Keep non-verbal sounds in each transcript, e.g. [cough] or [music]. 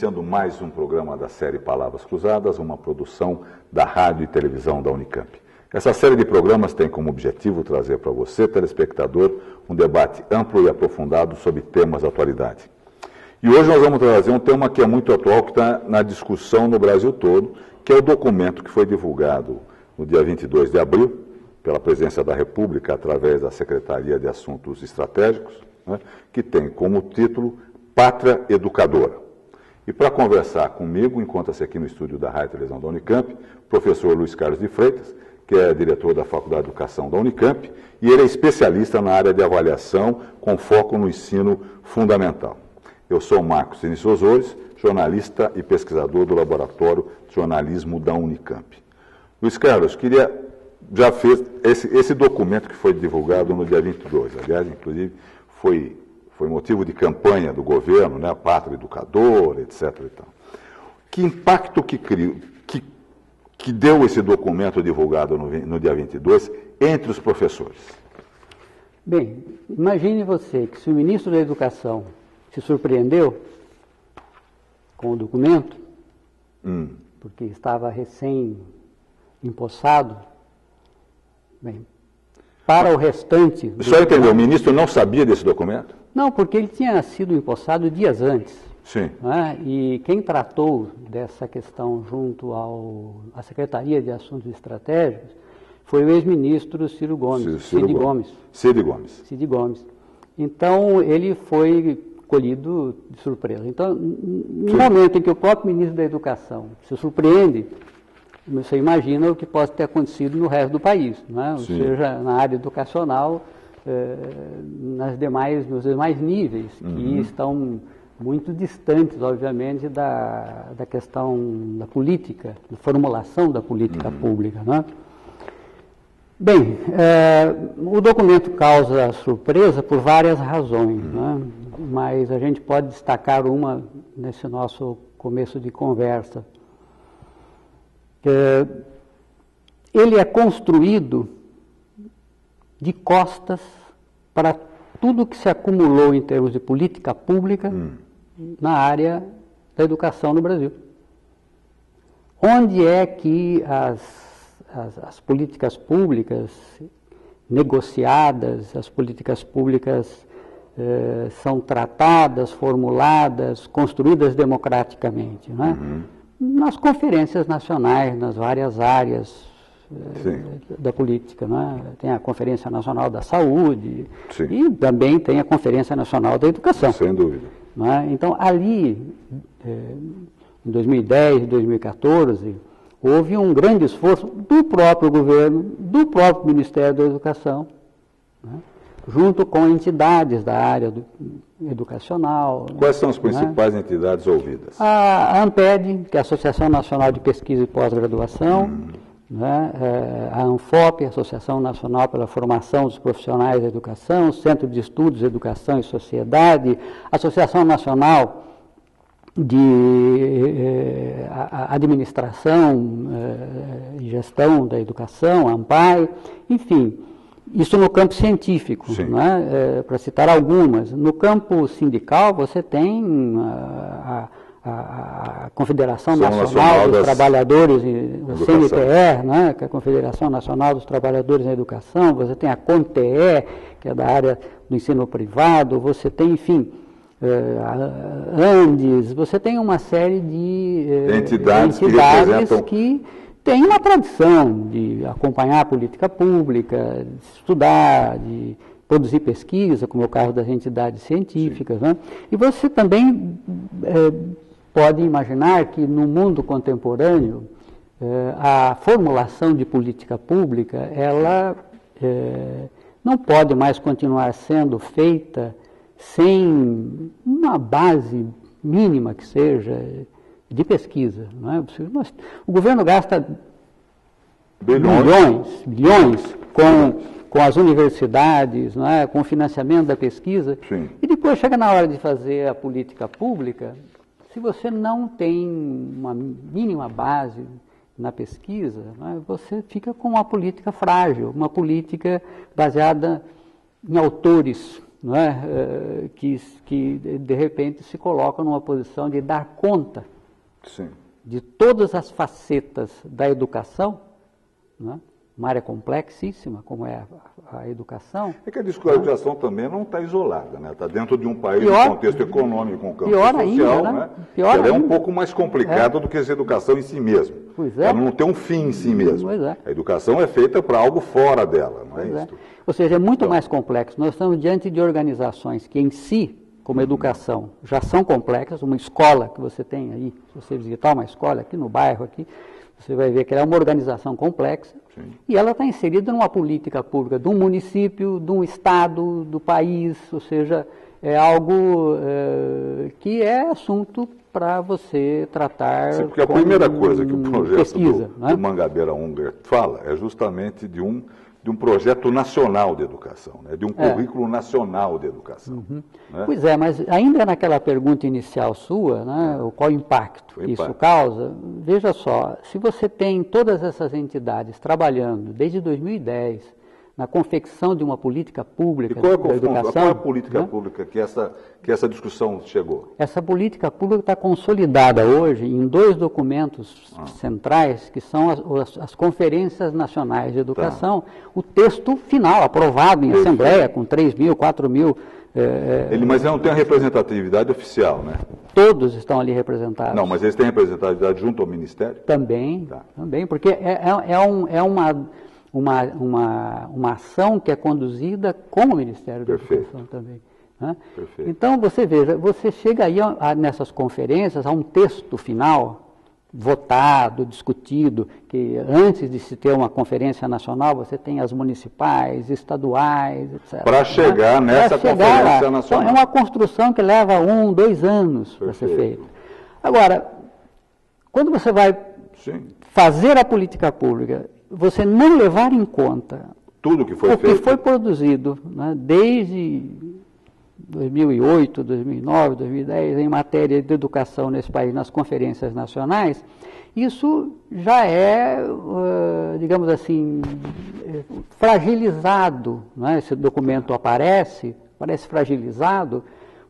Iniciando mais um programa da série Palavras Cruzadas, uma produção da Rádio e Televisão da Unicamp. Essa série de programas tem como objetivo trazer para você, telespectador, um debate amplo e aprofundado sobre temas da atualidade. E hoje nós vamos trazer um tema que é muito atual, que está na discussão no Brasil todo, que é o documento que foi divulgado no dia 22 de abril pela Presidência da República através da Secretaria de Assuntos Estratégicos, né, que tem como título Pátria Educadora. E para conversar comigo, encontra-se aqui no estúdio da Rádio Televisão da Unicamp, o professor Luiz Carlos de Freitas, que é diretor da Faculdade de Educação da Unicamp, e ele é especialista na área de avaliação com foco no ensino fundamental. Eu sou Marcos Vinícius Osores, jornalista e pesquisador do Laboratório de Jornalismo da Unicamp. Luiz Carlos, queria, já fez esse, esse documento que foi divulgado no dia 22, aliás, inclusive, foi, foi motivo de campanha do governo, né, a pátria educadora, etc. E Que impacto que, criou, que, que deu esse documento divulgado no, no dia 22 entre os professores? Bem, imagine você que se o ministro da Educação se surpreendeu com o documento, hum. porque estava recém empossado. Bem, para o restante. O senhor entendeu? O ministro não sabia desse documento? Não, porque ele tinha sido empossado dias antes. Sim. Né? E quem tratou dessa questão junto ao, à Secretaria de Assuntos Estratégicos foi o ex-ministro Ciro Gomes. Ciro, Cid Gomes. Cid Gomes. Cid Gomes. Então, ele foi colhido de surpresa. Então, no Sim. momento em que o próprio ministro da Educação se surpreende, você imagina o que pode ter acontecido no resto do país, né? ou seja, na área educacional, nas demais, nos demais níveis, uhum. que estão muito distantes, obviamente, da, da questão da política, da formulação da política uhum. pública. Né? Bem, eh, o documento causa surpresa por várias razões. Uhum. Né? mas a gente pode destacar uma nesse nosso começo de conversa. É, ele é construído de costas para tudo que se acumulou em termos de política pública hum. na área da educação no Brasil. Onde é que as, as, as políticas públicas negociadas, as políticas públicas eh, são tratadas, formuladas, construídas democraticamente. Né? Uhum. Nas conferências nacionais, nas várias áreas eh, da política. Né? Tem a Conferência Nacional da Saúde Sim. e também tem a Conferência Nacional da Educação. Sem dúvida. Né? Então, ali, eh, em 2010, 2014, houve um grande esforço do próprio governo, do próprio Ministério da Educação, né? junto com entidades da área do, educacional. Quais são as né? principais entidades ouvidas? A, a ANPED, que é a Associação Nacional de Pesquisa e Pós-Graduação, hum. Né? É, a ANFOP, Associação Nacional pela Formação dos Profissionais da Educação, Centro de Estudos Educação e Sociedade, Associação Nacional de eh, Administração eh, e Gestão da Educação, a ANPAI, enfim, isso no campo científico, né? é, para citar algumas. No campo sindical, você tem a, a, a Confederação Nacional, Nacional, dos Trabalhadores, o CNTE, né? que é a Confederação Nacional dos Trabalhadores em Educação, você tem a CONTE, que é da área do ensino privado, você tem, enfim, é, a Andes, você tem uma série de entidades, entidades que, que tem uma tradição de acompanhar a política pública, de estudar, de produzir pesquisa, como é o caso das entidades científicas. Né? E você também é, pode imaginar que no mundo contemporâneo é, a formulação de política pública ela é, não pode mais continuar sendo feita sem uma base mínima que seja de pesquisa. Não é? O governo gasta bilhões, bilhões com, com as universidades, não é? com o financiamento da pesquisa, Sim. e depois chega na hora de fazer a política pública, se você não tem uma mínima base na pesquisa, é? você fica com uma política frágil, uma política baseada em autores não é, eh, que, que de repente se colocam numa posição de dar conta Sim. de todas as facetas da educação, não é? Uma área complexíssima como é a, a educação. É que a educação também não está isolada, né? Está dentro de um país, Pior- um contexto econômico, um campo pior social, ainda, né? né? Pior Ela é um ainda. pouco mais complicada do que a educação em si mesmo. Pois é. Ela não tem um fim em si mesmo. Pois é. A educação é feita para algo fora dela, não é Pois é. isso? Ou seja, é muito Então. mais complexo. Nós estamos diante de organizações que em si, como educação, já são complexas. Uma escola que você tem aí, se você visitar uma escola aqui no bairro, aqui, você vai ver que ela é uma organização complexa Sim. e ela está inserida numa política pública de um município, de um estado, do país, ou seja, é algo eh, que é assunto para você tratar. Sim, porque a primeira coisa que o projeto pesquisa, do, né? do Mangabeira Unger fala é justamente de um, de um projeto nacional de educação, né? de um É. Uhum. currículo nacional de educação. né? Pois é, mas ainda naquela pergunta inicial sua, né, o qual o impacto O que isso impacto. causa, veja só, se você tem todas essas entidades trabalhando desde 2010 na confecção de uma política E pública qual é, a da educação, qual é a política né, pública que essa, que essa discussão chegou? essa política pública está consolidada hoje em dois documentos Ah. centrais, que são as, as- as conferências nacionais de educação, Tá. o texto final, aprovado em Perfeito. assembleia, com 3 mil, 4 mil, eh, Ele, mas ele não tem a representatividade oficial, né? todos estão ali representados. Não, mas eles têm representatividade junto ao Ministério? Também, Tá. também, porque é, é, é um- é uma, uma, uma, uma ação que é conduzida com o Ministério da Perfeito. Educação também. né? Então, você veja, você chega aí a- a- nessas conferências a um texto final, votado, discutido, que antes de se ter uma conferência nacional, você tem as municipais, estaduais, etc. Pra chegar né? nessa chegar conferência lá. nacional. Então, é uma construção que leva um, dois anos para ser feita. Agora, quando você vai Sim. fazer a política pública, você não levar em conta Tudo que foi o que feito. foi produzido né, desde 2008, 2009, 2010 em matéria de educação nesse país, nas conferências nacionais, isso já é, eh, digamos assim, eh, fragilizado. né? Esse documento aparece, parece fragilizado,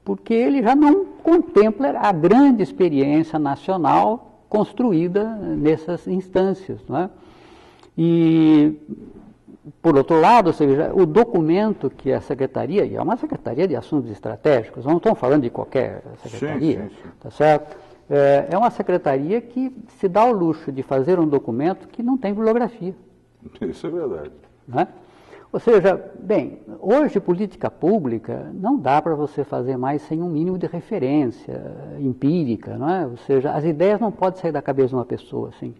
porque ele já não contempla a grande experiência nacional construída nessas instâncias. Não é? E, por outro lado, seja, o documento que a Secretaria, e é uma Secretaria de Assuntos Estratégicos, não estamos falando de qualquer secretaria, sim, sim. tá certo? É, é uma secretaria que se dá o luxo de fazer um documento que não tem bibliografia. Isso é verdade. Né? Ou seja, bem, hoje política pública não dá para você fazer mais sem um mínimo de referência empírica, não é? Ou seja, as ideias não podem sair da cabeça de uma pessoa assim.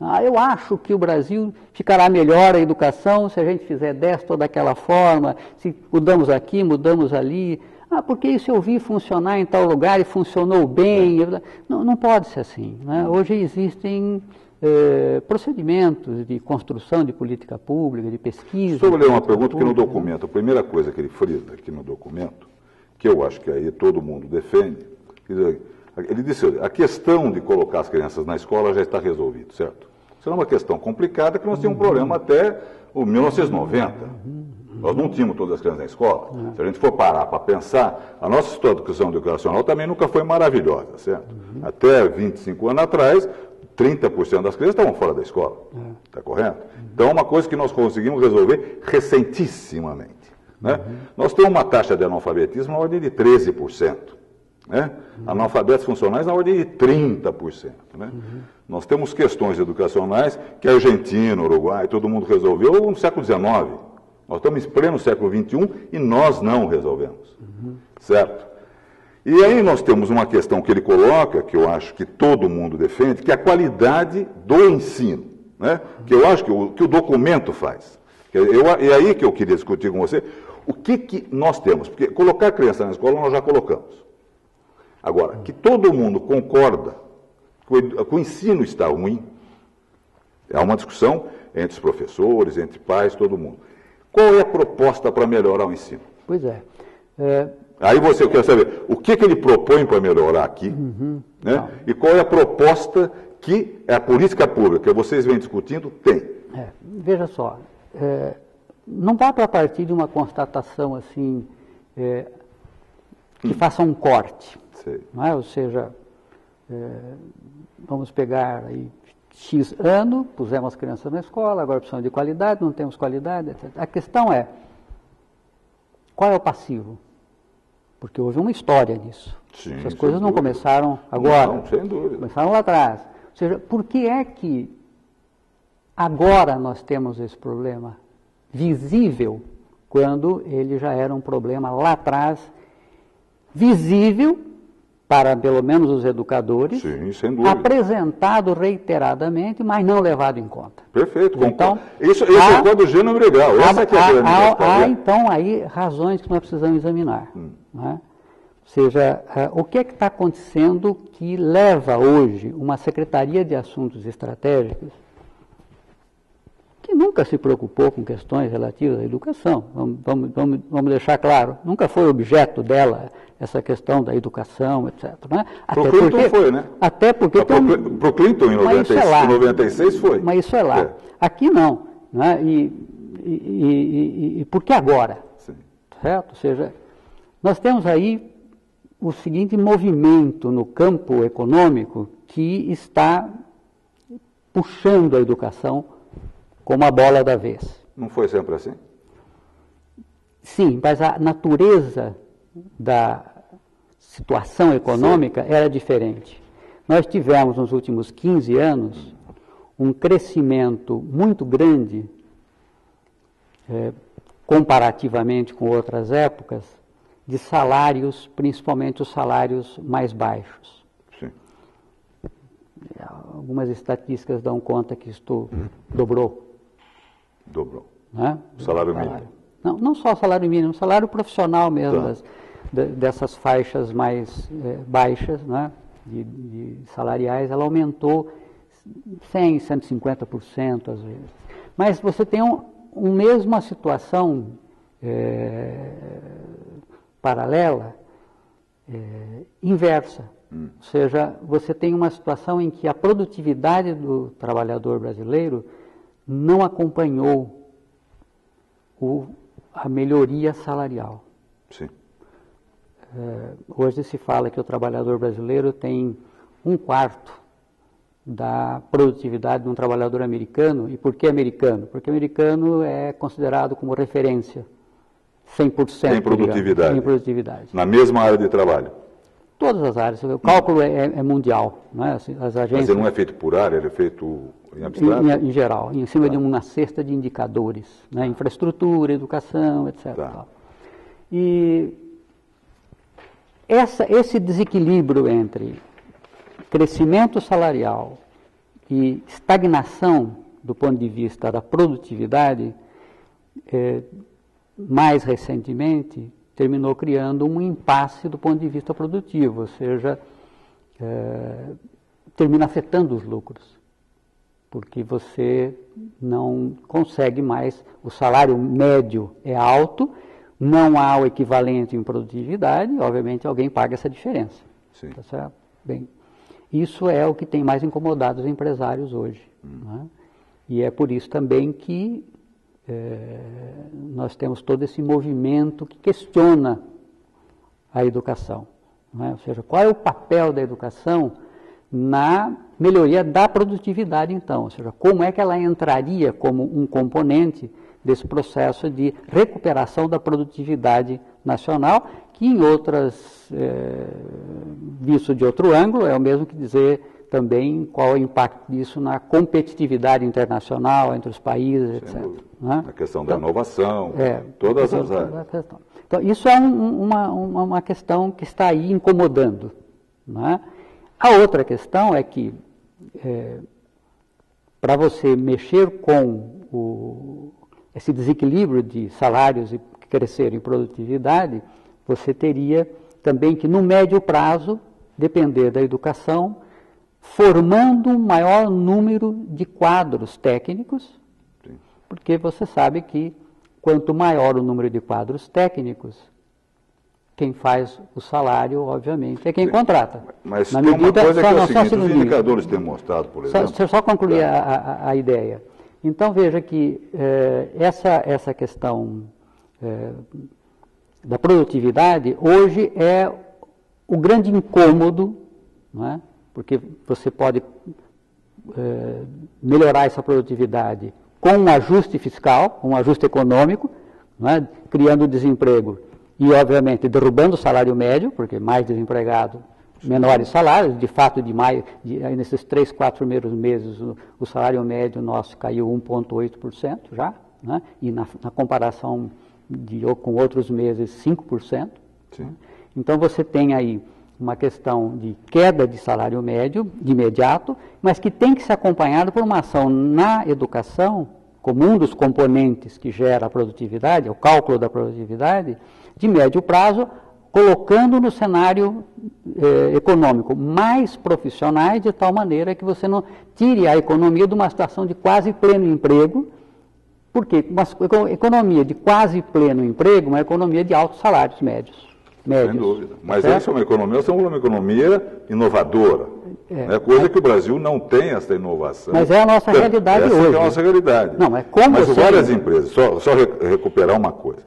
Ah, eu acho que o Brasil ficará melhor a educação se a gente fizer desta ou daquela forma, se mudamos aqui, mudamos ali. Ah, porque isso eu vi funcionar em tal lugar e funcionou bem. Não, não pode ser assim. Né? Hoje existem eh, procedimentos de construção de política pública, de pesquisa. Eu ler uma pergunta que no documento, a primeira coisa que ele frisa aqui no documento, que eu acho que aí todo mundo defende, ele disse, a questão de colocar as crianças na escola já está resolvida, certo? Isso é uma questão complicada que nós tínhamos um problema até o 1990. Nós não tínhamos todas as crianças na escola. Se a gente for parar para pensar, a nossa situação educacional também nunca foi maravilhosa, certo? Até 25 anos atrás, 30% das crianças estavam fora da escola. Está correto? Então, é uma coisa que nós conseguimos resolver recentissimamente. Né? Nós temos uma taxa de analfabetismo na ordem de 13%. Né? Analfabetos funcionais na ordem de 30%. Né? Nós temos questões educacionais que a Argentina, Uruguai, todo mundo resolveu no século XIX. Nós estamos em pleno século XXI e nós não resolvemos. Certo? E aí nós temos uma questão que ele coloca, que eu acho que todo mundo defende, que é a qualidade do ensino. Né? Que eu acho que o, que o documento faz. Eu, é aí que eu queria discutir com você. O que, que nós temos? Porque colocar a criança na escola nós já colocamos. Agora, que todo mundo concorda o, ensino está ruim, é uma discussão entre os professores, entre pais, todo mundo. Qual é a proposta para melhorar o ensino? Pois é. é Aí você quer saber o que, que ele propõe para melhorar aqui, né? e qual é a proposta que a política pública que vocês vêm discutindo tem. É, veja só, é, não dá para partir de uma constatação assim é, que faça um corte. Sei. Não é? Ou seja, é, vamos pegar aí X ano, pusemos as crianças na escola, agora precisamos de qualidade, não temos qualidade, etc. A questão é, qual é o passivo? Porque houve uma história nisso. Sim, Essas coisas não dúvida. começaram agora. Não, sem dúvida. Começaram lá atrás. Ou seja, por que é que agora nós temos esse problema visível quando ele já era um problema lá atrás visível para pelo menos os educadores, Sim, apresentado reiteradamente, mas não levado em conta. Perfeito. Então, isso isso há- é o gênero brigal. Essa Há, é a há- grande há- questão, há, né? então aí razões que nós precisamos examinar. Hum. não é? Ou seja, eh, o que é que está acontecendo que leva hoje uma Secretaria de Assuntos Estratégicos que nunca se preocupou com questões relativas à educação, vamos, vamos, vamos, vamos deixar claro, nunca foi objeto dela essa questão da educação, etc. Né? Pro Clinton foi, né? Até porque Para tem um- o Pro Clinton, em mas isso é 96, lá. em 96 foi. Mas isso é lá. É. Aqui não. Né? E, e, e- e- e por que agora? Sim. Certo? Ou seja, nós temos aí o seguinte movimento no campo econômico que está puxando a educação como a bola da vez. Não foi sempre assim? Sim, mas a natureza da situação econômica era diferente. Nós tivemos nos últimos 15 anos um crescimento muito grande, eh, comparativamente com outras épocas, de salários, principalmente os salários mais baixos. Sim. Algumas estatísticas dão conta que isto dobrou. Dobrou. Né? O salário mínimo. Não, não só o salário mínimo, o salário profissional mesmo, Tá. das- de- dessas faixas mais eh, baixas, né? de, de salariais, ela aumentou 100, 150% às vezes. Mas você tem um, um mesma situação eh, paralela, eh, inversa. Ou seja, você tem uma situação em que a produtividade do trabalhador brasileiro não acompanhou o- a melhoria salarial. Sim. Eh, hoje se fala que o trabalhador brasileiro tem um quarto da produtividade de um trabalhador americano. E por que americano? Porque americano é considerado como referência 100% Em produtividade. digamos, em produtividade. Na mesma área de trabalho. Todas as áreas. O cálculo é, é mundial. É? Assim, As Mas agências, ele não é feito por área, ele é feito em abstrato? em, em geral, em cima de uma cesta de indicadores. Né? Infraestrutura, educação, etc. Tá. E essa, esse desequilíbrio entre crescimento salarial e estagnação do ponto de vista da produtividade, eh, mais recentemente, terminou criando um impasse do ponto de vista produtivo, ou seja, eh, termina afetando os lucros porque você não consegue mais, o salário médio é alto, não há o equivalente em produtividade, obviamente alguém paga essa diferença. Sim. Tá? Bem, isso é o que tem mais incomodado os empresários hoje. né? E é por isso também que eh, nós temos todo esse movimento que questiona a educação. é? Ou seja, qual é o papel da educação na melhoria da produtividade, então? Ou seja, como é que ela entraria como um componente desse processo de recuperação da produtividade nacional, que em outras, eh, visto de outro ângulo, é o mesmo que dizer também qual é o impacto disso na competitividade internacional entre os países, etc. Né? A questão da inovação, É, todas as toda- áreas. Então, isso é um- uma, uma, uma questão que está aí incomodando. não é? A outra questão é que, para você mexer com o- esse desequilíbrio de salários e crescer em produtividade, você teria também que, no médio prazo, depender da educação, formando um maior número de quadros técnicos Sim. porque você sabe que quanto maior o número de quadros técnicos, quem faz o salário, obviamente, é quem contrata. Mas Na tem uma medida- coisa só- que é o só seguinte, os indicadores têm mostrado, por Só, exemplo... eu só concluir a, a- a ideia. Então veja que eh, essa, essa questão eh, da produtividade hoje é o grande incômodo, não é? Porque você pode é, melhorar essa produtividade com um ajuste fiscal, um ajuste econômico, é? criando desemprego e, obviamente, derrubando o salário médio, porque mais desempregado, menores salários. De fato, de maio, de, nesses três, quatro primeiros meses, o, o salário médio nosso caiu 1,8% já, né? e na, na comparação de, com outros meses, 5%. Sim. Então, você tem aí uma questão de queda de salário médio, de imediato, mas que tem que ser acompanhado por uma ação na educação, como um dos componentes que gera a produtividade, o cálculo da produtividade, de médio prazo, colocando no cenário eh, econômico mais profissionais, de tal maneira que você não tire a economia de uma situação de quase pleno emprego, porque uma economia de quase pleno emprego é uma economia de altos salários médios. Médios Sem dúvida. Mas certo? essa é uma economia, essa é uma economia inovadora. É, né? Coisa é. que o Brasil não tem essa inovação. Mas é a nossa então, realidade essa hoje. é a nossa realidade. Não, mas como mas várias empresas, só, só recuperar uma coisa.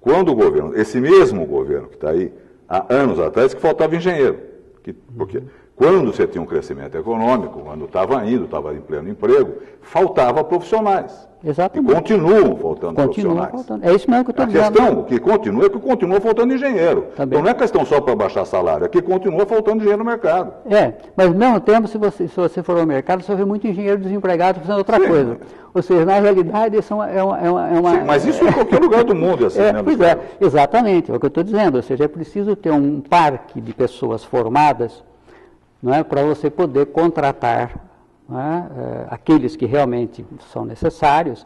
Quando o governo, esse mesmo governo que está aí, há anos atrás, que faltava engenheiro. Que, porque quando você tinha um crescimento econômico, quando estava indo, estava em pleno emprego, faltava profissionais. Exatamente. E continuam faltando continua profissionais. Faltando. É isso mesmo que eu estou dizendo. A questão, o que continua é que continua faltando engenheiro. Também. Então não é questão só para baixar salário, é que continua faltando engenheiro no mercado. É, mas ao mesmo tempo, se você, se você for ao mercado, você vê muito engenheiro desempregado fazendo outra Sim. coisa. Ou seja, na realidade, isso é uma. É uma, é uma Sim, mas isso em qualquer lugar do mundo, assim, é, né, Pois é, exatamente, é o que eu estou dizendo. Ou seja, é preciso ter um parque de pessoas formadas não é, para você poder contratar é, é, aqueles que realmente são necessários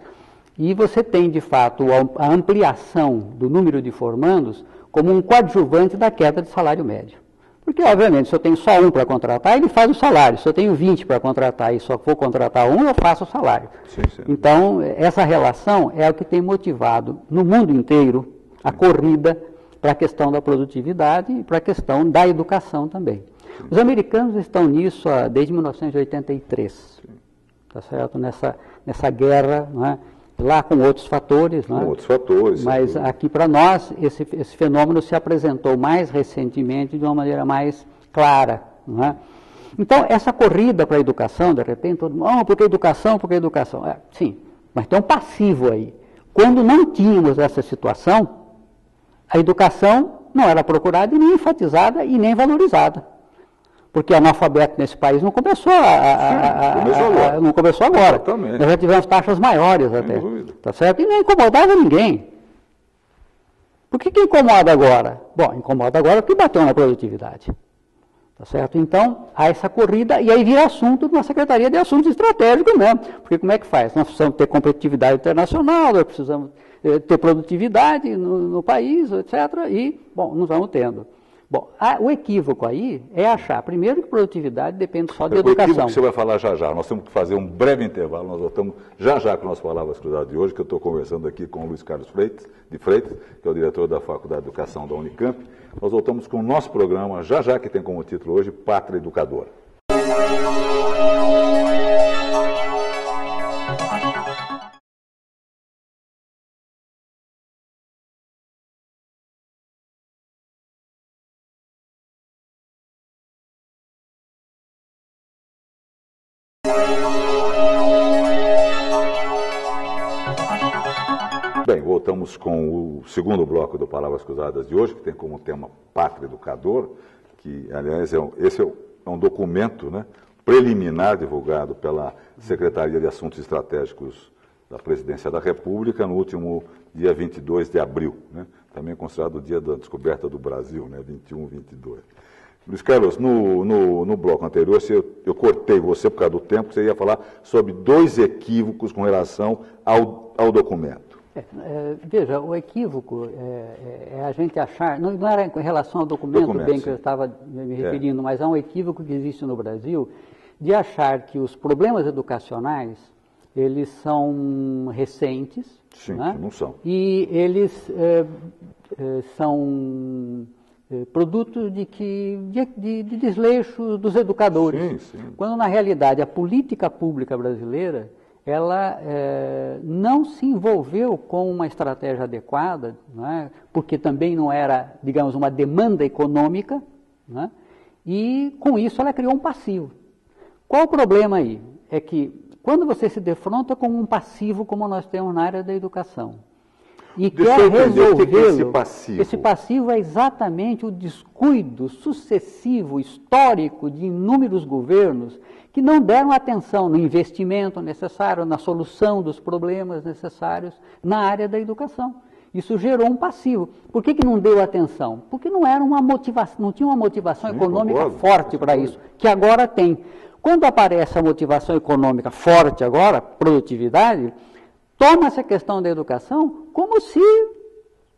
e você tem, de fato, a ampliação do número de formandos como um coadjuvante da queda de salário médio. Porque, obviamente, se eu tenho só um para contratar, ele faz o salário. Se eu tenho 20 para contratar e só vou contratar um, eu faço o salário. Sim, sim. Então, essa relação é o que tem motivado no mundo inteiro a corrida para a questão da produtividade e para a questão da educação também. Os americanos estão nisso desde 1983, tá certo? Nessa, nessa guerra, é? lá com outros fatores. Né? Com outros fatores. Mas aqui para nós, esse, esse fenômeno se apresentou mais recentemente de uma maneira mais clara. Né? Então, essa corrida para a educação, de repente, todo mundo, oh, porque educação, porque educação. É, sim, mas tem um passivo aí. Quando não tínhamos essa situação, a educação não era procurada e nem enfatizada e nem valorizada. Porque analfabeto nesse país não começou, a, a, a, começou agora. não começou agora. Exatamente. Nós já tivemos taxas maiores Sem até. Dúvida. Tá certo? E não incomodava ninguém. Por que, que incomoda agora? Bom, incomoda agora porque bateu na produtividade. Tá certo? Então, há essa corrida e aí vira assunto de uma Secretaria de Assuntos Estratégicos mesmo. Porque como é que faz? Nós precisamos ter competitividade internacional, nós precisamos eh, ter produtividade no, no país, etc. E, bom, não vamos tendo. Bom, a, o equívoco aí é achar, primeiro, que produtividade depende só de o educação. O equívoco você vai falar já já. Nós temos que fazer um breve intervalo. Nós voltamos já já com as palavras cruzadas de hoje, que eu estou conversando aqui com o Luiz Carlos Freitas, de Freitas, que é o diretor da Faculdade de Educação da Unicamp. Nós voltamos com o nosso programa, já já, que tem como título hoje Pátria Educadora. Voltamos com o segundo bloco do Palavras Cruzadas de hoje, que tem como tema Pátria Educador, que, aliás, é um, esse é um documento né, preliminar divulgado pela Secretaria de Assuntos Estratégicos da Presidência da República no último dia 22 de abril, né, também considerado o dia da descoberta do Brasil, né, 21, 22. Luiz Carlos, no, no, no bloco anterior, você, eu cortei você por causa do tempo, você ia falar sobre dois equívocos com relação ao, ao documento. É, é, veja, o equívoco é, é, é, a gente achar, não, não, era em relação ao documento, documento bem sim. que eu estava me é. referindo, mas há um equívoco que existe no Brasil de achar que os problemas educacionais eles são recentes. Sim, né? não são. E eles é, são produto de, que, de, de, desleixo dos educadores. Sim, sim. Quando, na realidade, a política pública brasileira ela é, não se envolveu com uma estratégia adequada, é? porque também não era, digamos, uma demanda econômica, é? e com isso ela criou um passivo. Qual o problema aí? É que quando você se defronta com um passivo como nós temos na área da educação, e Deixa quer resolvê-lo. É esse passivo? esse passivo é exatamente o descuido sucessivo, histórico de inúmeros governos que não deram atenção no investimento necessário, na solução dos problemas necessários na área da educação. Isso gerou um passivo. Por que, que não deu atenção? Porque não era uma motivação, não tinha uma motivação Sim, econômica concordo, forte para isso, que agora tem. Quando aparece a motivação econômica forte agora, produtividade, toma essa questão da educação como se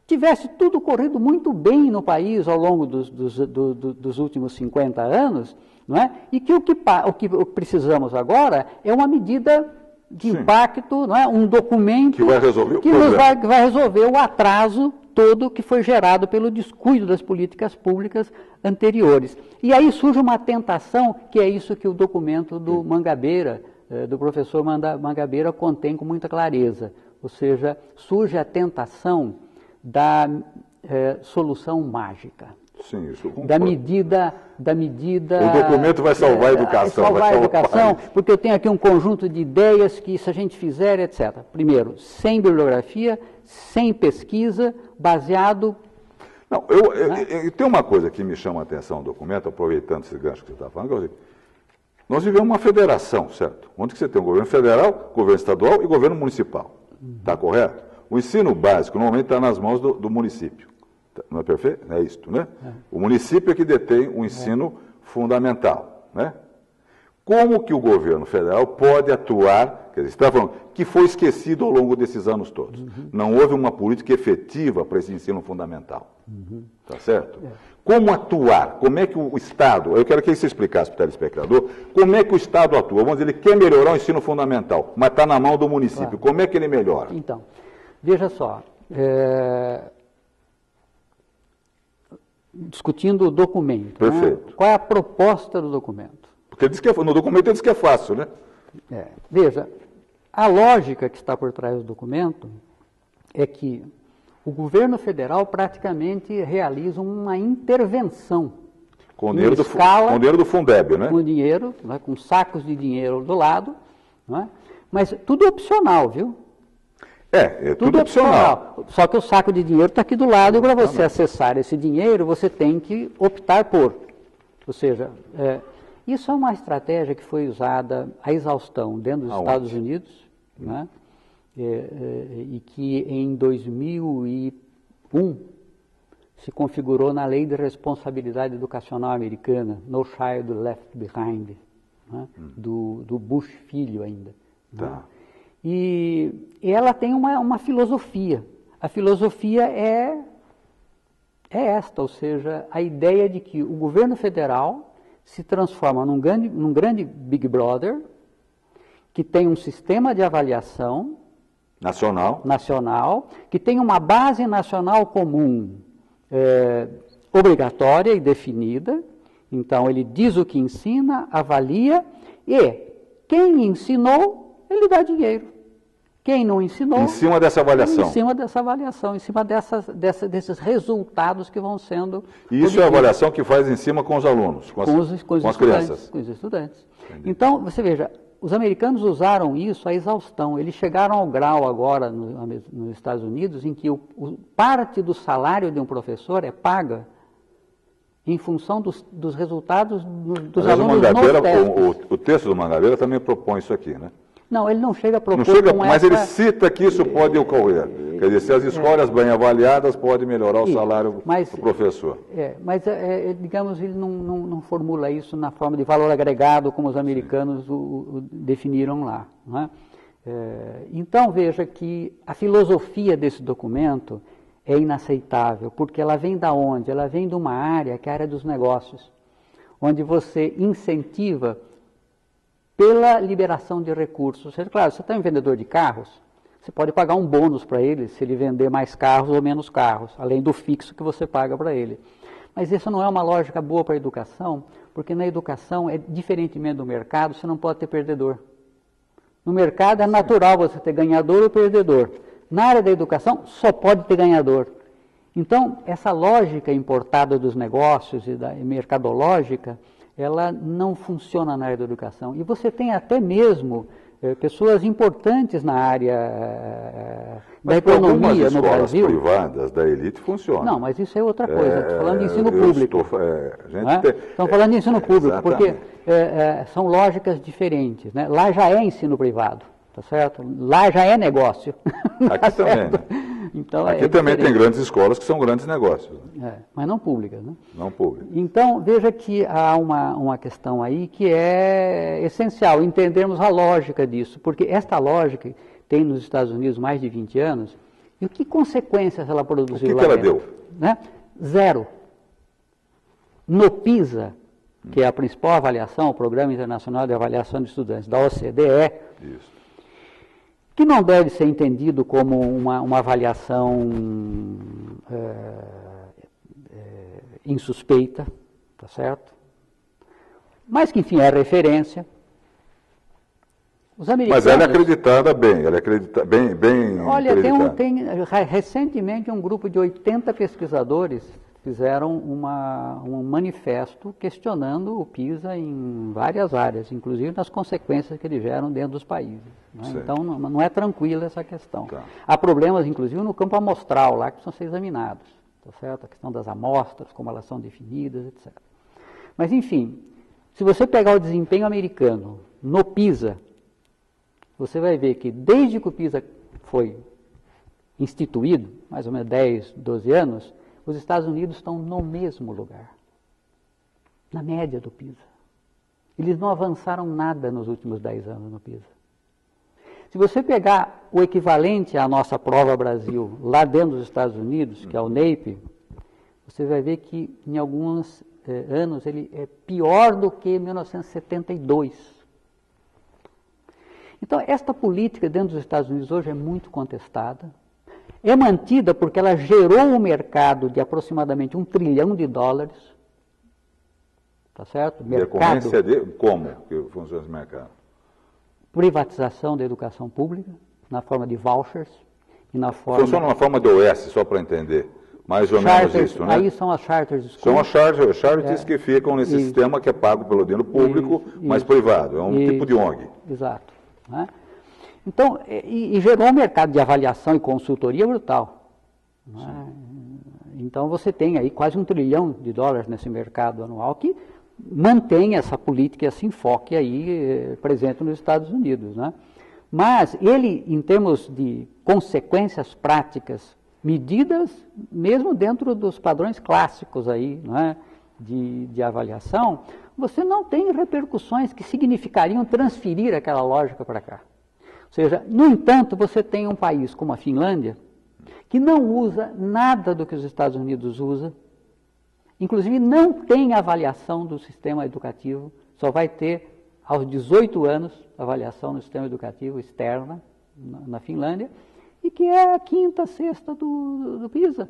tivesse tudo corrido muito bem no país ao longo dos, dos, do, do, dos últimos 50 anos, não é? e que o que, o que precisamos agora é uma medida de Sim. impacto, não é? um documento que vai resolver, que vai, vai resolver o atraso todo que foi gerado pelo descuido das políticas públicas anteriores. E aí surge uma tentação, que é isso que o documento do Mangabeira eh, do professor Mangabeira contém com muita clareza. Ou seja, surge a tentação da é, solução mágica. Sim, isso da medida, da medida. O documento vai salvar a eh, educação. Salvar a educação, porque eu tenho aqui um conjunto de ideias que, se a gente fizer, etc. Primeiro, sem bibliografia, sem pesquisa, baseado. Não, eu, né? eu, eu, tem uma coisa que me chama a atenção no documento, aproveitando esse gancho que você está falando, que eu nós vivemos uma federação, certo? Onde que você tem o governo federal, governo estadual e governo municipal. Está correto? O ensino básico normalmente está nas mãos do, do, município. Tá, não é perfeito? É isto, né? É. O município é que detém o ensino é. fundamental, né? Como que o governo federal pode atuar, quer dizer, você está falando, que foi esquecido ao longo desses anos todos. Uhum. Não houve uma política efetiva para esse ensino fundamental. Uhum. Tá certo? É. Como atuar? Como é que o Estado, eu quero que você explicasse para o telespectador, como é que o Estado atua? Vamos dizer, ele quer melhorar o ensino fundamental, mas está na mão do município. Claro. Como é que ele melhora? Então, veja só, é... discutindo o documento. Né? Perfeito. Né? Qual é a proposta do documento? Porque diz que é, no documento ele diz que é fácil, né? É. Veja, a lógica que está por trás do documento é que o governo federal praticamente realiza uma intervenção. Com o dinheiro, do, escala, com dinheiro do Fundeb, né? Com dinheiro, né, com sacos de dinheiro do lado, né? mas tudo opcional, viu? É, é tudo, tudo opcional. opcional. Só que o saco de dinheiro está aqui do lado e para você acessar esse dinheiro, você tem que optar por. Ou seja, é, isso é uma estratégia que foi usada a exaustão dentro dos Aonde? Estados Unidos, né? É, é, e que em 2001 se configurou na Lei de Responsabilidade Educacional Americana, No Child Left Behind, né? hum. do, do, Bush filho ainda. Né? Tá. Né? E, e, ela tem uma, uma filosofia. A filosofia é, é esta, ou seja, a ideia de que o governo federal se transforma num grande, num grande Big Brother, que tem um sistema de avaliação Nacional. Nacional, que tem uma base nacional comum é, obrigatória e definida. Então, ele diz o que ensina, avalia, e quem ensinou, ele dá dinheiro. Quem não ensinou. Em cima dessa avaliação. Em cima dessa avaliação, em cima dessas, dessa, desses resultados que vão sendo. E isso é a avaliação que faz em cima com os alunos, com as, com os, com os com as crianças. Com os estudantes. Entendi. Então, você veja, os americanos usaram isso à exaustão. Eles chegaram ao grau agora no, nos Estados Unidos em que o, o, parte do salário de um professor é paga em função dos, dos resultados dos Mas alunos o, o, o, texto do Mangabeira também propõe isso aqui, né? Não, ele não chega a propor. Não chega, mas essa... ele cita que isso pode ocorrer. Quer dizer, se as escolas bem avaliadas, pode melhorar o salário mas, do professor. É, mas, é, é, digamos, ele não, não, não, formula isso na forma de valor agregado, como os americanos o, o definiram lá. É? É, então, veja que a filosofia desse documento é inaceitável, porque ela vem da onde? Ela vem de uma área, que é a área dos negócios, onde você incentiva pela liberação de recursos. Seja, claro, você tem um vendedor de carros, você pode pagar um bônus para ele se ele vender mais carros ou menos carros, além do fixo que você paga para ele. Mas isso não é uma lógica boa para a educação, porque na educação, é diferentemente do mercado, você não pode ter perdedor. No mercado é natural você ter ganhador ou perdedor. Na área da educação, só pode ter ganhador. Então, essa lógica importada dos negócios e da mercadológica, ela não funciona na área da educação. E você tem até mesmo eh, pessoas importantes na área eh, da economia no Brasil. privadas da elite funcionam. Não, mas isso é outra coisa. Estou falando de ensino público. Estou, é, é? tem, Estamos falando de ensino público, exatamente. porque são lógicas diferentes. Né? Lá já é ensino privado, tá certo? Lá já é negócio. [laughs] Aqui tá também. Então, Aqui é também tem grandes escolas que são grandes negócios. Né? É, mas não públicas. Né? Não públicas. Então, veja que há uma, uma questão aí que é essencial entendermos a lógica disso, porque esta lógica tem nos Estados Unidos mais de 20 anos, e que consequências ela produziu o que lá que ela dentro? deu? Né? Zero. No PISA, que é a principal avaliação, o Programa Internacional de Avaliação de Estudantes, da OCDE, Isso que não deve ser entendido como uma, uma avaliação é, é, insuspeita, tá certo? Mas que, enfim, é referência. Os americanos, Mas ela é acreditada bem, ela é acredita, bem, bem Olha, tem, um, tem recentemente um grupo de 80 pesquisadores fizeram uma, um manifesto questionando o PISA em várias áreas, inclusive nas consequências que ele geram dentro dos países. Né? Então, não, não, é tranquila essa questão. Tá. Há problemas, inclusive, no campo amostral, lá que precisam ser examinados. Tá certo? A questão das amostras, como elas são definidas, etc. Mas, enfim, se você pegar o desempenho americano no PISA, você vai ver que desde que o PISA foi instituído, mais ou menos 10, 12 anos, os Estados Unidos estão no mesmo lugar, na média do PISA. Eles não avançaram nada nos últimos 10 anos no PISA. Se você pegar o equivalente à nossa prova Brasil lá dentro dos Estados Unidos, que é o NAEP, você vai ver que em alguns eh, anos ele é pior do que 1972. Então, esta política dentro dos Estados Unidos hoje é muito contestada é mantida porque ela gerou um mercado de aproximadamente um trilhão de dólares. Tá certo? Mercado. De, como que funciona esse mercado? Privatização da educação pública, na forma de vouchers e na forma... Funciona na forma do OS, só para entender. Mais ou charters, menos isso, né? Aí são as charters schools. São as charters, charters é, que ficam nesse sistema que é pago pelo dinheiro público, mas privado. É um tipo de ONG. Exato. Né? Então, e, e gerou um mercado de avaliação e consultoria brutal. É? Então você tem aí quase um trilhão de dólares nesse mercado anual que mantém essa política e esse enfoque aí eh, presente nos Estados Unidos. Né? Mas ele, em termos de consequências práticas, medidas mesmo dentro dos padrões clássicos aí, é? de, de avaliação, você não tem repercussões que significariam transferir aquela lógica para cá. Ou seja, no entanto, você tem um país como a Finlândia, que não usa nada do que os Estados Unidos usa, inclusive não tem avaliação do sistema educativo, só vai ter aos 18 anos avaliação no sistema educativo externa na, Finlândia, e que é a quinta, sexta do, do PISA.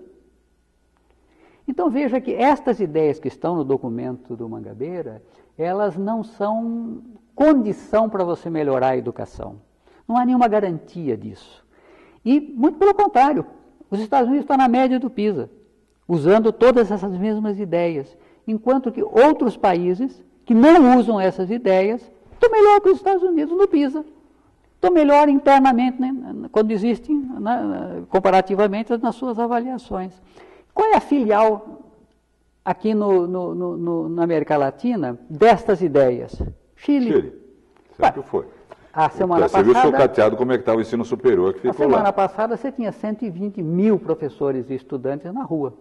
Então veja que estas ideias que estão no documento do Mangabeira, elas não são condição para você melhorar a educação. Não há nenhuma garantia disso. E, muito pelo contrário, os Estados Unidos estão na média do PISA, usando todas essas mesmas ideias, enquanto que outros países que não usam essas ideias estão melhor que os Estados Unidos no PISA. Estão melhor internamente, né, quando existem, né, comparativamente, nas suas avaliações. Qual é a filial aqui no, no, no, na América Latina destas ideias? Chile. Chile. Sempre foi. A semana passada. Você viu chocateado como é que estava o ensino superior que ficou A semana lá. passada você tinha 120 mil professores e estudantes na rua.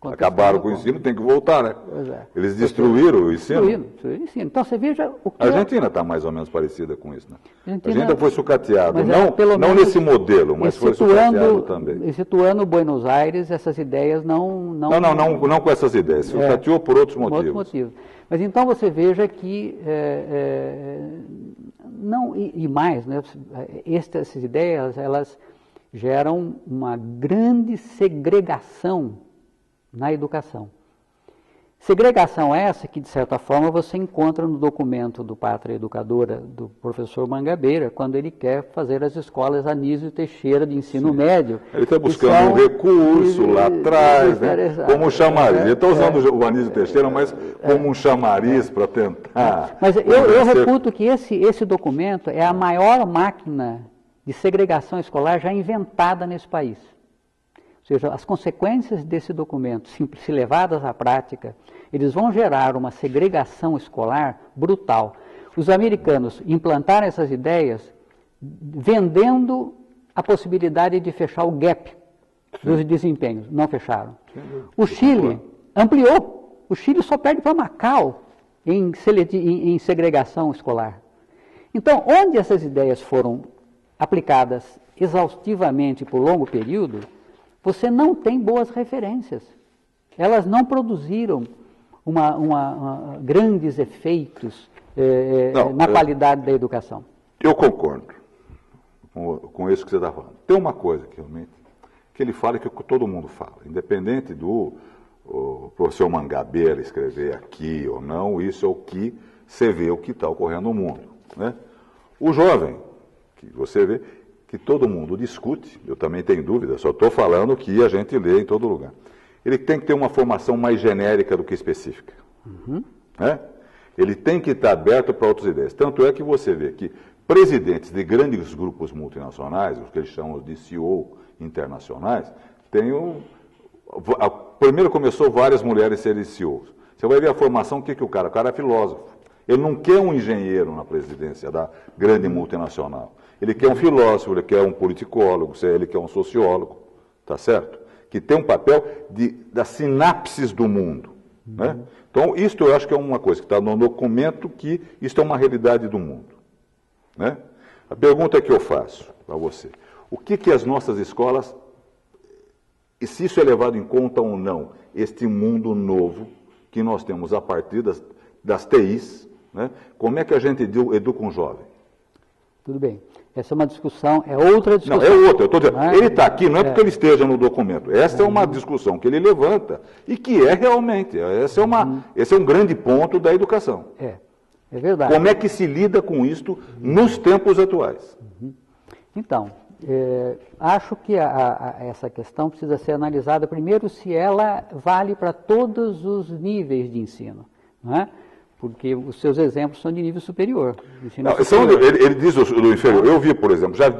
Acabaram com o ensino, tem que voltar, né? É. Eles destruíram o ensino. Destruíram, destruíram o ensino. Então você veja o que. A Argentina está mais ou menos parecida com isso, né? A Argentina, a Argentina foi sucateado, não, é, não nesse modelo, mas foi sucateado também. Situando Buenos Aires, essas ideias não. Não, não, não, não, não com essas ideias. Sucateou é, por outros motivos. Por outros motivos. Mas então você veja que. É, é não, e, e mais, né, essas ideias, elas geram uma grande segregação na educação. Segregação essa que, de certa forma, você encontra no documento do Pátria Educadora do professor Mangabeira, quando ele quer fazer as escolas Anísio Teixeira de ensino Sim. médio. Ele está buscando são, um recurso e, lá atrás, né? como um chamariz. Ele está usando é, o Anísio Teixeira, mas como um chamariz para tentar. Mas eu, eu reputo que esse, esse documento é a maior máquina de segregação escolar já inventada nesse país. Ou seja, as consequências desse documento, se levadas à prática, eles vão gerar uma segregação escolar brutal. Os americanos implantaram essas ideias vendendo a possibilidade de fechar o gap dos desempenhos. Não fecharam. O Chile ampliou. O Chile só perde para Macau em, em, em segregação escolar. Então, onde essas ideias foram aplicadas exaustivamente por longo período, você não tem boas referências. Elas não produziram uma, uma, uma grandes efeitos eh, Não, na qualidade da educação. Eu concordo com, com isso que você está falando. Tem uma coisa que realmente que ele fala que todo mundo fala, independente do o professor Mangabeira escrever aqui ou não, isso é o que você vê o que está ocorrendo no mundo. Né? O jovem, que você vê, que todo mundo discute, eu também tenho dúvida, só estou falando que a gente lê em todo lugar ele tem que ter uma formação mais genérica do que específica. Uhum. Né? Ele tem que estar aberto para outras ideias. Tanto é que você vê que presidentes de grandes grupos multinacionais, os que eles chamam de CEO internacionais, têm um, a, primeiro começou várias mulheres serem CEOs. Você vai ver a formação, o que, que o cara? O cara é filósofo. Ele não quer um engenheiro na presidência da grande multinacional. Ele quer um filósofo, ele quer um politicólogo, ele quer um sociólogo. Tá certo? que tem um papel de, das sinapses do mundo. Uhum. Né? Então, isto eu acho que é uma coisa que está no documento, que isto é uma realidade do mundo. Né? A pergunta que eu faço para você, o que, que as nossas escolas, e se isso é levado em conta ou não, este mundo novo que nós temos a partir das, das TIs, né? como é que a gente educa um jovem? Tudo bem. Essa é uma discussão, é outra discussão. Não, é outra. Eu tô dizendo, é? Ele está aqui não é, é, porque ele esteja no documento. Essa é, é uma discussão que ele levanta e que é realmente, esse é, uma, uhum. esse é um grande ponto da educação. É, é verdade. Como é que se lida com isto nos tempos atuais? Uhum. Então, é, acho que a, a, essa questão precisa ser analisada primeiro se ela vale para todos os níveis de ensino. Não é? Porque os seus exemplos são de nível superior. Não, superior. São, ele, ele, diz do, inferior. Eu vi, por exemplo, já,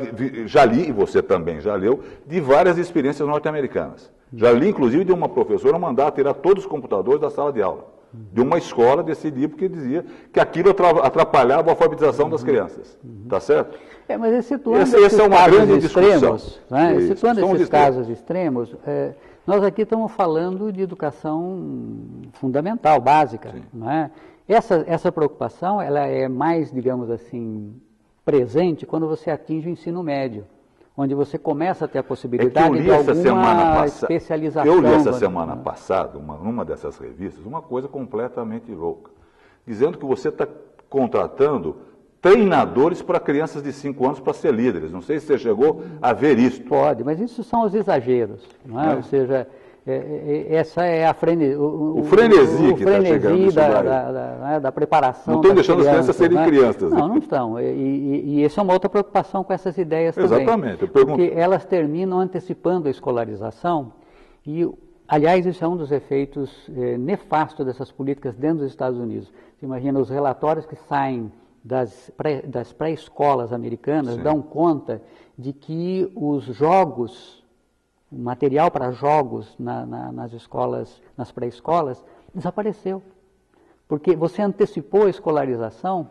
já li, e você também já leu, de várias experiências norte-americanas. Já li, inclusive, de uma professora mandar tirar todos os computadores da sala de aula. De uma escola decidir, porque dizia que aquilo atrapalhava a alfabetização das crianças. Está certo? É, mas situando esse, esse é grande extremos, né? situando esses extremos. casos extremos, é, nós aqui estamos falando de educação fundamental, básica, Sim. não é? Essa, essa preocupação ela é mais, digamos assim, presente quando você atinge o ensino médio, onde você começa a ter a possibilidade é de alguma especialização. Eu li essa semana passada, uma, numa dessas revistas, uma coisa completamente louca, dizendo que você está contratando treinadores para crianças de 5 anos para ser líderes. Não sei se você chegou a ver isso. Pode, mas isso são os exageros, não é? é. Ou seja, é, é, é, essa é a frene, o, o frenesi o, que está chegando da, da, da, né, da, preparação. Não estão deixando crianças, as crianças serem né? crianças. Não, não estão. E, e, e essa é uma outra preocupação com essas ideias Exatamente. também. Exatamente. Pergunto... Porque elas terminam antecipando a escolarização e, aliás, isso é um dos efeitos é, nefastos dessas políticas dentro dos Estados Unidos. Você imagina os relatórios que saem das pré-escolas americanas Sim. dão conta de que os jogos material para jogos na, na, nas escolas, nas pré-escolas, desapareceu. Porque você antecipou a escolarização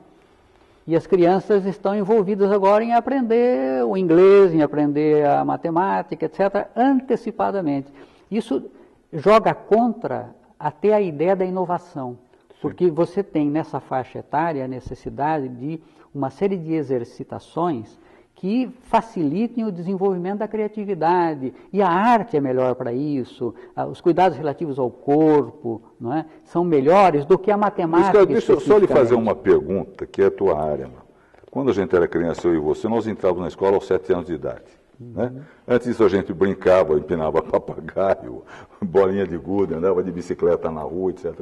e as crianças estão envolvidas agora em aprender o inglês, em aprender a matemática, etc., antecipadamente. Isso joga contra até a ideia da inovação, porque você tem nessa faixa etária a necessidade de uma série de exercitações que facilitem o desenvolvimento da criatividade. E a arte é melhor para isso, os cuidados relativos ao corpo não é? são melhores do que a matemática. deixa eu só lhe fazer uma pergunta, que é a tua área. Quando a gente era criança, eu e você, nós entrávamos na escola aos sete anos de idade. Né? Antes disso a gente brincava, empinava [laughs] papagaio, bolinha de gude, andava de bicicleta na rua, etc.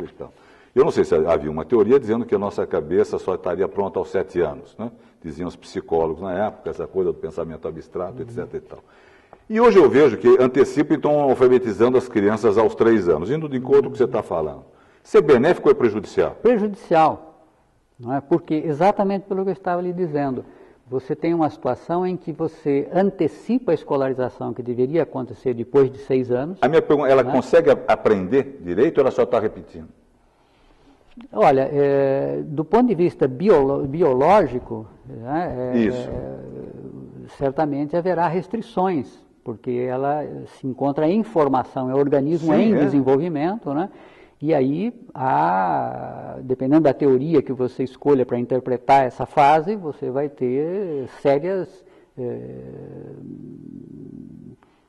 Eu não sei se havia uma teoria dizendo que a nossa cabeça só estaria pronta aos sete anos, né? Diziam os psicólogos na época, essa coisa do pensamento abstrato, uhum. etc. E, tal. e hoje eu vejo que antecipa e estão alfabetizando as crianças aos três anos, indo de encontro com o que você está falando. Isso é benéfico ou é prejudicial? Prejudicial, não é? porque exatamente pelo que eu estava lhe dizendo você tem uma situação em que você antecipa a escolarização que deveria acontecer depois de seis anos. A minha pergunta, ela né? consegue aprender direito ou ela só está repetindo? Olha, é, do ponto de vista biológico, né, é, é, certamente haverá restrições, porque ela se encontra em formação, é um organismo Sim, em é. desenvolvimento, né? E aí, há, dependendo da teoria que você escolha para interpretar essa fase, você vai ter sérias é,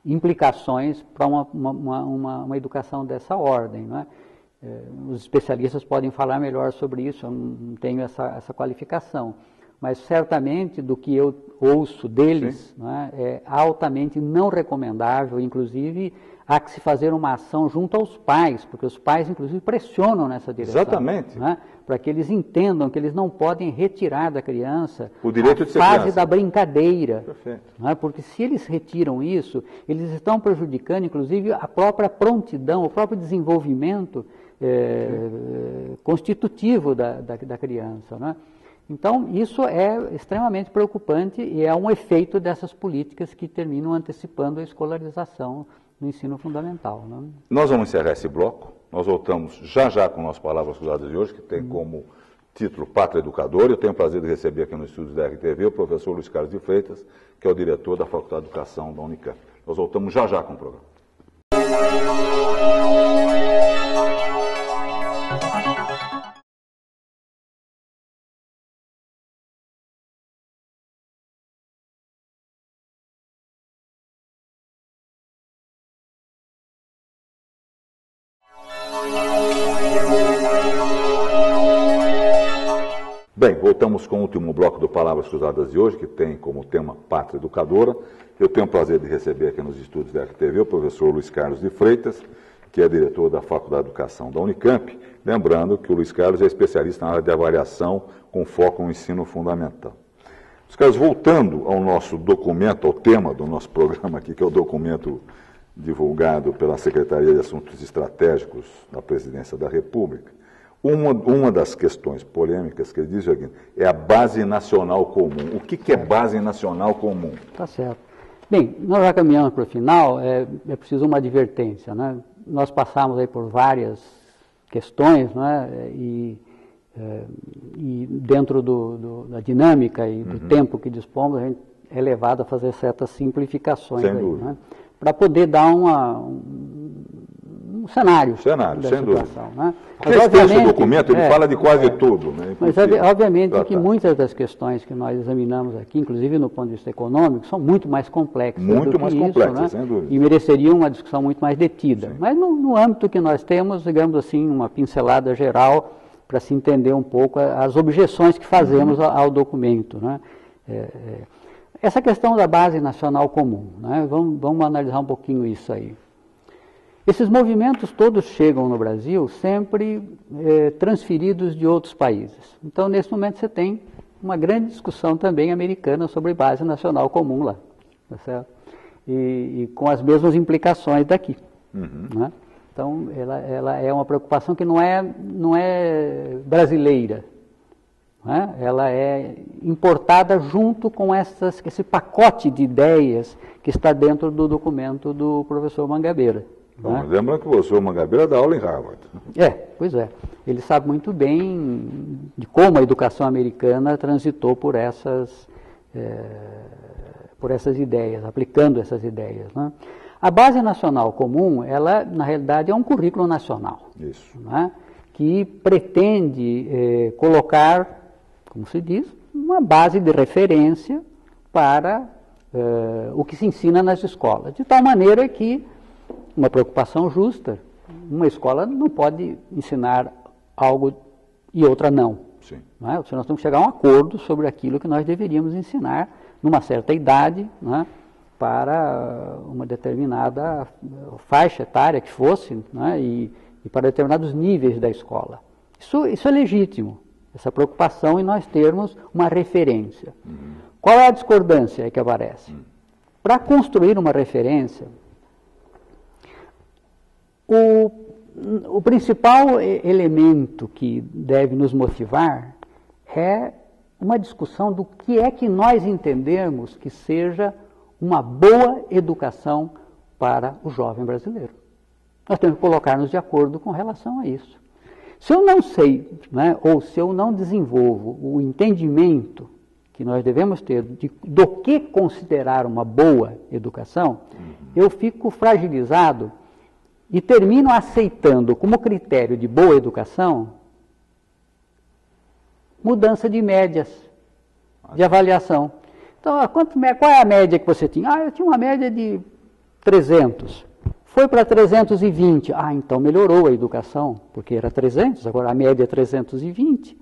implicações para uma, uma, uma, uma, educação dessa ordem. Não é? É, os especialistas podem falar melhor sobre isso, eu não tenho essa, essa qualificação. Mas certamente do que eu ouço deles é, é altamente não recomendável, inclusive há que se fazer uma ação junto aos pais, porque os pais, inclusive, pressionam nessa direção. Exatamente. Né? Para que eles entendam que eles não podem retirar da criança o direito a de ser fase criança. da brincadeira. Perfeito. Né? Porque se eles retiram isso, eles estão prejudicando, inclusive, a própria prontidão, o próprio desenvolvimento é, constitutivo da, da, da criança. Né? Então, isso é extremamente preocupante e é um efeito dessas políticas que terminam antecipando a escolarização no ensino fundamental. Né? Nós vamos encerrar esse bloco. Nós voltamos já já com nossas palavras cruzadas de hoje, que tem uhum. como título Pátria Educador. Eu tenho o prazer de receber aqui no estúdio da RTV o professor Luiz Carlos de Freitas, que é o diretor da Faculdade de Educação da Unicamp. Nós voltamos já já com o programa. Bem, voltamos com o último bloco do Palavras Cruzadas de hoje, que tem como tema Pátria Educadora. Eu tenho o prazer de receber aqui nos estúdios da RTV o professor Luiz Carlos de Freitas, que é diretor da Faculdade de Educação da Unicamp. Lembrando que o Luiz Carlos é especialista na área de avaliação com foco no ensino fundamental. Luiz Carlos, voltando ao nosso documento, ao tema do nosso [laughs] programa aqui, que é o documento divulgado pela Secretaria de Assuntos Estratégicos da Presidência da República, uma, uma das questões polêmicas que ele diz, Joaquim, é a base nacional comum. O que, que é base nacional comum? Tá certo. Bem, nós já caminhamos para o final, é, é preciso uma advertência. Né? Nós passamos aí por várias questões, né? e, é, e dentro do, do, da dinâmica e do uhum. tempo que dispomos, a gente é levado a fazer certas simplificações. Sem aí, dúvida. Né? Para poder dar uma, um cenário, cenário da sem situação. Dúvida. Né? Mas, obviamente, documento ele é, fala de quase é, tudo. Né? Mas obviamente tratar. que muitas das questões que nós examinamos aqui, inclusive no ponto de vista econômico, são muito mais complexas. Muito mais isso, complexas, né? sem dúvida. E mereceriam uma discussão muito mais detida. Sim. Mas no, no âmbito que nós temos, digamos assim, uma pincelada geral para se entender um pouco as objeções que fazemos uhum. ao, documento. Né? É, é, essa questão da base nacional comum, né? vamos, vamos analisar um pouquinho isso aí. Esses movimentos todos chegam no Brasil sempre eh, transferidos de outros países. Então, nesse momento, você tem uma grande discussão também americana sobre base nacional comum lá. Tá? E, e com as mesmas implicações daqui. Uhum. Né? Então, ela, ela, é uma preocupação que não é, não é brasileira. Né? Ela é importada junto com essas, esse pacote de ideias que está dentro do documento do professor Mangabeira. Bom, né? Lembra que o professor Mangabeira dá aula em Harvard. É, pois é. Ele sabe muito bem de como a educação americana transitou por essas, é, por essas ideias, aplicando essas ideias. Né? A base nacional comum, ela, na realidade, é um currículo nacional. Isso. Né? Que pretende é, colocar, como se diz, uma base de referência para é, o que se ensina nas escolas. De tal maneira que uma preocupação justa. Uma escola não pode ensinar algo e outra não. Sim. não é? Nós temos que chegar a um acordo sobre aquilo que nós deveríamos ensinar numa certa idade, é? para uma determinada faixa etária que fosse, né, e, e, para determinados níveis da escola. Isso, isso é legítimo, essa preocupação em nós termos uma referência. Uhum. Qual é a discordância que aparece? Uhum. Para construir uma referência, o, o principal elemento que deve nos motivar é uma discussão do que é que nós entendemos que seja uma boa educação para o jovem brasileiro. Nós temos que colocar-nos de acordo com relação a isso. Se eu não sei, né, ou se eu não desenvolvo o entendimento que nós devemos ter de, do que considerar uma boa educação, uhum. eu fico fragilizado e termino aceitando como critério de boa educação mudança de médias de avaliação. Então, quanto, qual é a média que você tinha? Ah, eu tinha uma média de 300. Foi para 320. Ah, então melhorou a educação, porque era 300, agora a média é 320.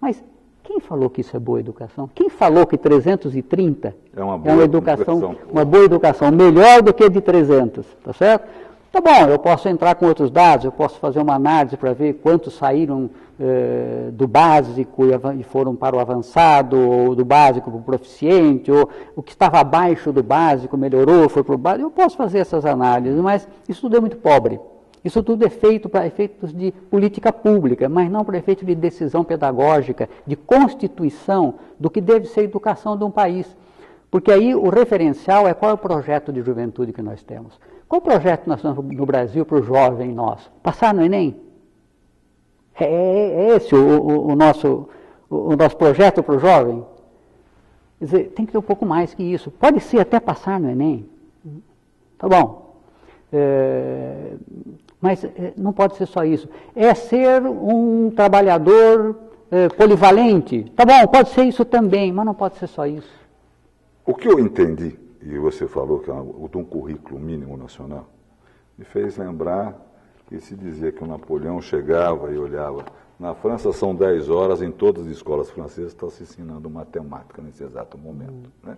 Mas quem falou que isso é boa educação? Quem falou que 330 é uma, boa é uma educação, educação, uma boa educação, melhor do que de 300, tá certo? Tá bom, eu posso entrar com outros dados, eu posso fazer uma análise para ver quantos saíram eh, do básico e, foram para o avançado, ou do básico para o proficiente, ou o que estava abaixo do básico melhorou, foi para o básico. Eu posso fazer essas análises, mas isso tudo é muito pobre. Isso tudo é feito para efeitos de política pública, mas não para efeito de decisão pedagógica, de constituição do que deve ser a educação de um país. Porque aí o referencial é qual é o projeto de juventude que nós temos. Qual o projeto nós temos no Brasil para o jovem nosso? Passar no Enem? É, é, é esse o, o, o, nosso, o, o nosso projeto para o jovem? Quer dizer, tem que ter um pouco mais que isso. Pode ser até passar no Enem. Tá bom. É, mas é, não pode ser só isso. É ser um trabalhador é, polivalente. Tá bom, pode ser isso também, mas não pode ser só isso. O que eu entendi e você falou que é um currículo mínimo nacional, me fez lembrar que se dizia que o Napoleão chegava e olhava. Na França são 10 horas, em todas as escolas francesas está se ensinando matemática nesse exato momento. Né?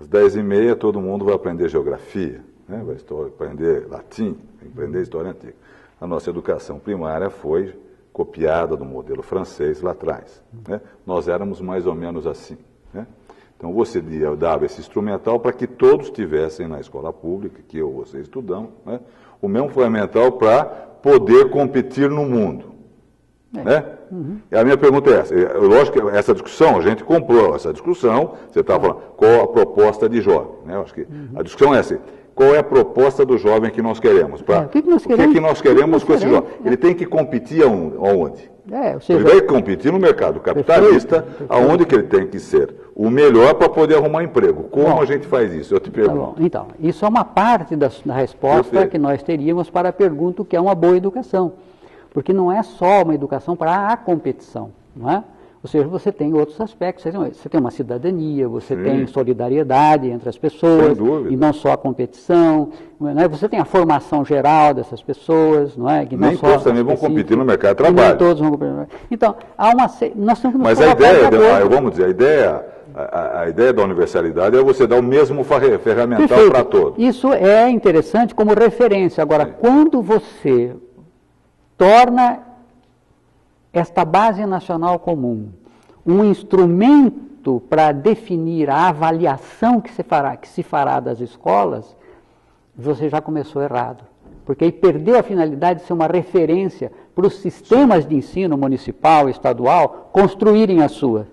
Às 10 e meia todo mundo vai aprender geografia, né? vai aprender latim, vai aprender história antiga. A nossa educação primária foi copiada do modelo francês lá atrás. Né? Nós éramos mais ou menos assim. Né? Então você dava esse instrumental para que todos tivessem na escola pública, que eu você estudamos, né, o mesmo fundamental para poder competir no mundo. É. Né? Uhum. E a minha pergunta é essa. Lógico que essa discussão, a gente comprou essa discussão, você estava falando, qual a proposta de jovem? Né? Eu acho que uhum. a discussão é assim, qual é a proposta do jovem que nós queremos? Pra, é, o que, que nós queremos, o que, que nós queremos com esse jovem? Ele tem que competir aonde? É, seja, ele vai competir no mercado capitalista, perfeito, perfeito. aonde que ele tem que ser o melhor para poder arrumar emprego. Como bom, a gente faz isso? Eu te pergunto. Tá então, isso é uma parte da, da resposta que nós teríamos para a pergunta o que é uma boa educação. Porque não é só uma educação para a competição, não é? Ou seja, você tem outros aspectos, você tem uma cidadania, você Sim. tem solidariedade entre as pessoas, e não só a competição, não é? você tem a formação geral dessas pessoas, não é? Que nem todos também vão competir no mercado de trabalho. Nem todos vão competir. Então, há uma, nós temos que Mas a ideia, de, vamos dizer, a ideia, a, a, ideia da universalidade é você dar o mesmo ferramental para todos. Isso é interessante como referência. Agora, Sim. quando você torna esta base nacional comum, um instrumento para definir a avaliação que se, fará, que se fará das escolas, você já começou errado. Porque aí perdeu a finalidade de ser uma referência para os sistemas de ensino municipal e estadual construírem a sua.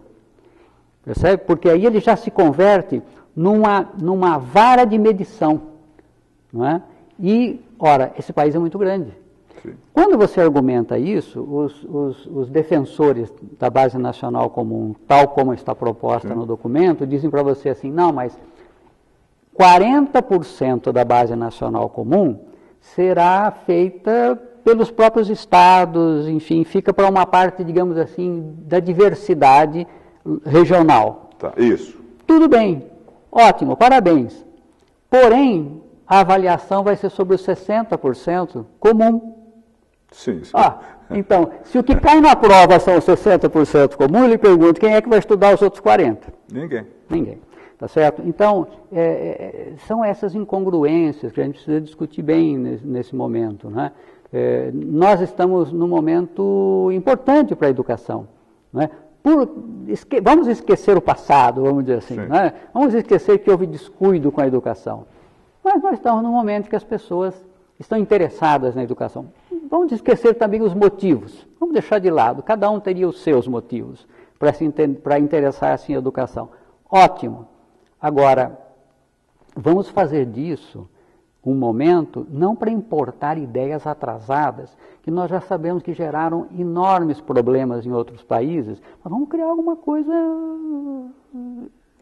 Percebe? Porque aí ele já se converte numa, numa vara de medição. Não é? E, ora, esse país é muito grande. Quando você argumenta isso, os, os, os, defensores da base nacional comum, tal como está proposta Sim. no documento, dizem para você assim: não, mas 40% da base nacional comum será feita pelos próprios estados, enfim, fica para uma parte, digamos assim, da diversidade regional. Tá, isso. Tudo bem, ótimo, parabéns. Porém, a avaliação vai ser sobre os 60% comum. Sim, sim. Ah, então, se o que cai na prova são 60% comum, ele pergunta quem é que vai estudar os outros 40%? Ninguém. Ninguém. Tá certo? Então, é, é, são essas incongruências que a gente precisa discutir bem nesse, nesse momento. Né? É, nós estamos num momento importante para a educação. Né? Por, esque, vamos esquecer o passado, vamos dizer assim. Né? Vamos esquecer que houve descuido com a educação. Mas nós estamos num momento que as pessoas estão interessadas na educação. Vamos esquecer também os motivos. Vamos deixar de lado. Cada um teria os seus motivos para interessar-se em educação. Ótimo. Agora, vamos fazer disso um momento não para importar ideias atrasadas, que nós já sabemos que geraram enormes problemas em outros países, mas vamos criar alguma coisa.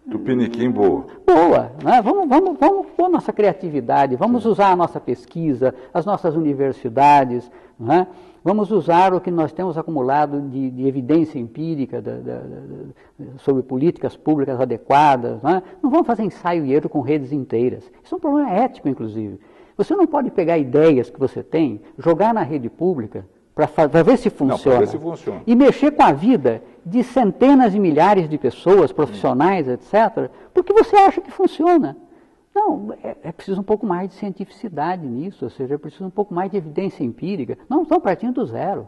Tupiniquim boa. Boa. Né? Vamos, vamos, vamos pôr nossa criatividade, vamos Sim. usar a nossa pesquisa, as nossas universidades. Né? Vamos usar o que nós temos acumulado de, de evidência empírica da, da, da, sobre políticas públicas adequadas. Não, é? não vamos fazer ensaio e erro com redes inteiras. Isso é um problema ético, inclusive. Você não pode pegar ideias que você tem, jogar na rede pública para ver se funciona. Não, ver se funciona. E mexer com a vida de centenas e milhares de pessoas, profissionais, etc., porque você acha que funciona. Não, é, é, preciso um pouco mais de cientificidade nisso, ou seja, é preciso um pouco mais de evidência empírica. Não estão partindo do zero.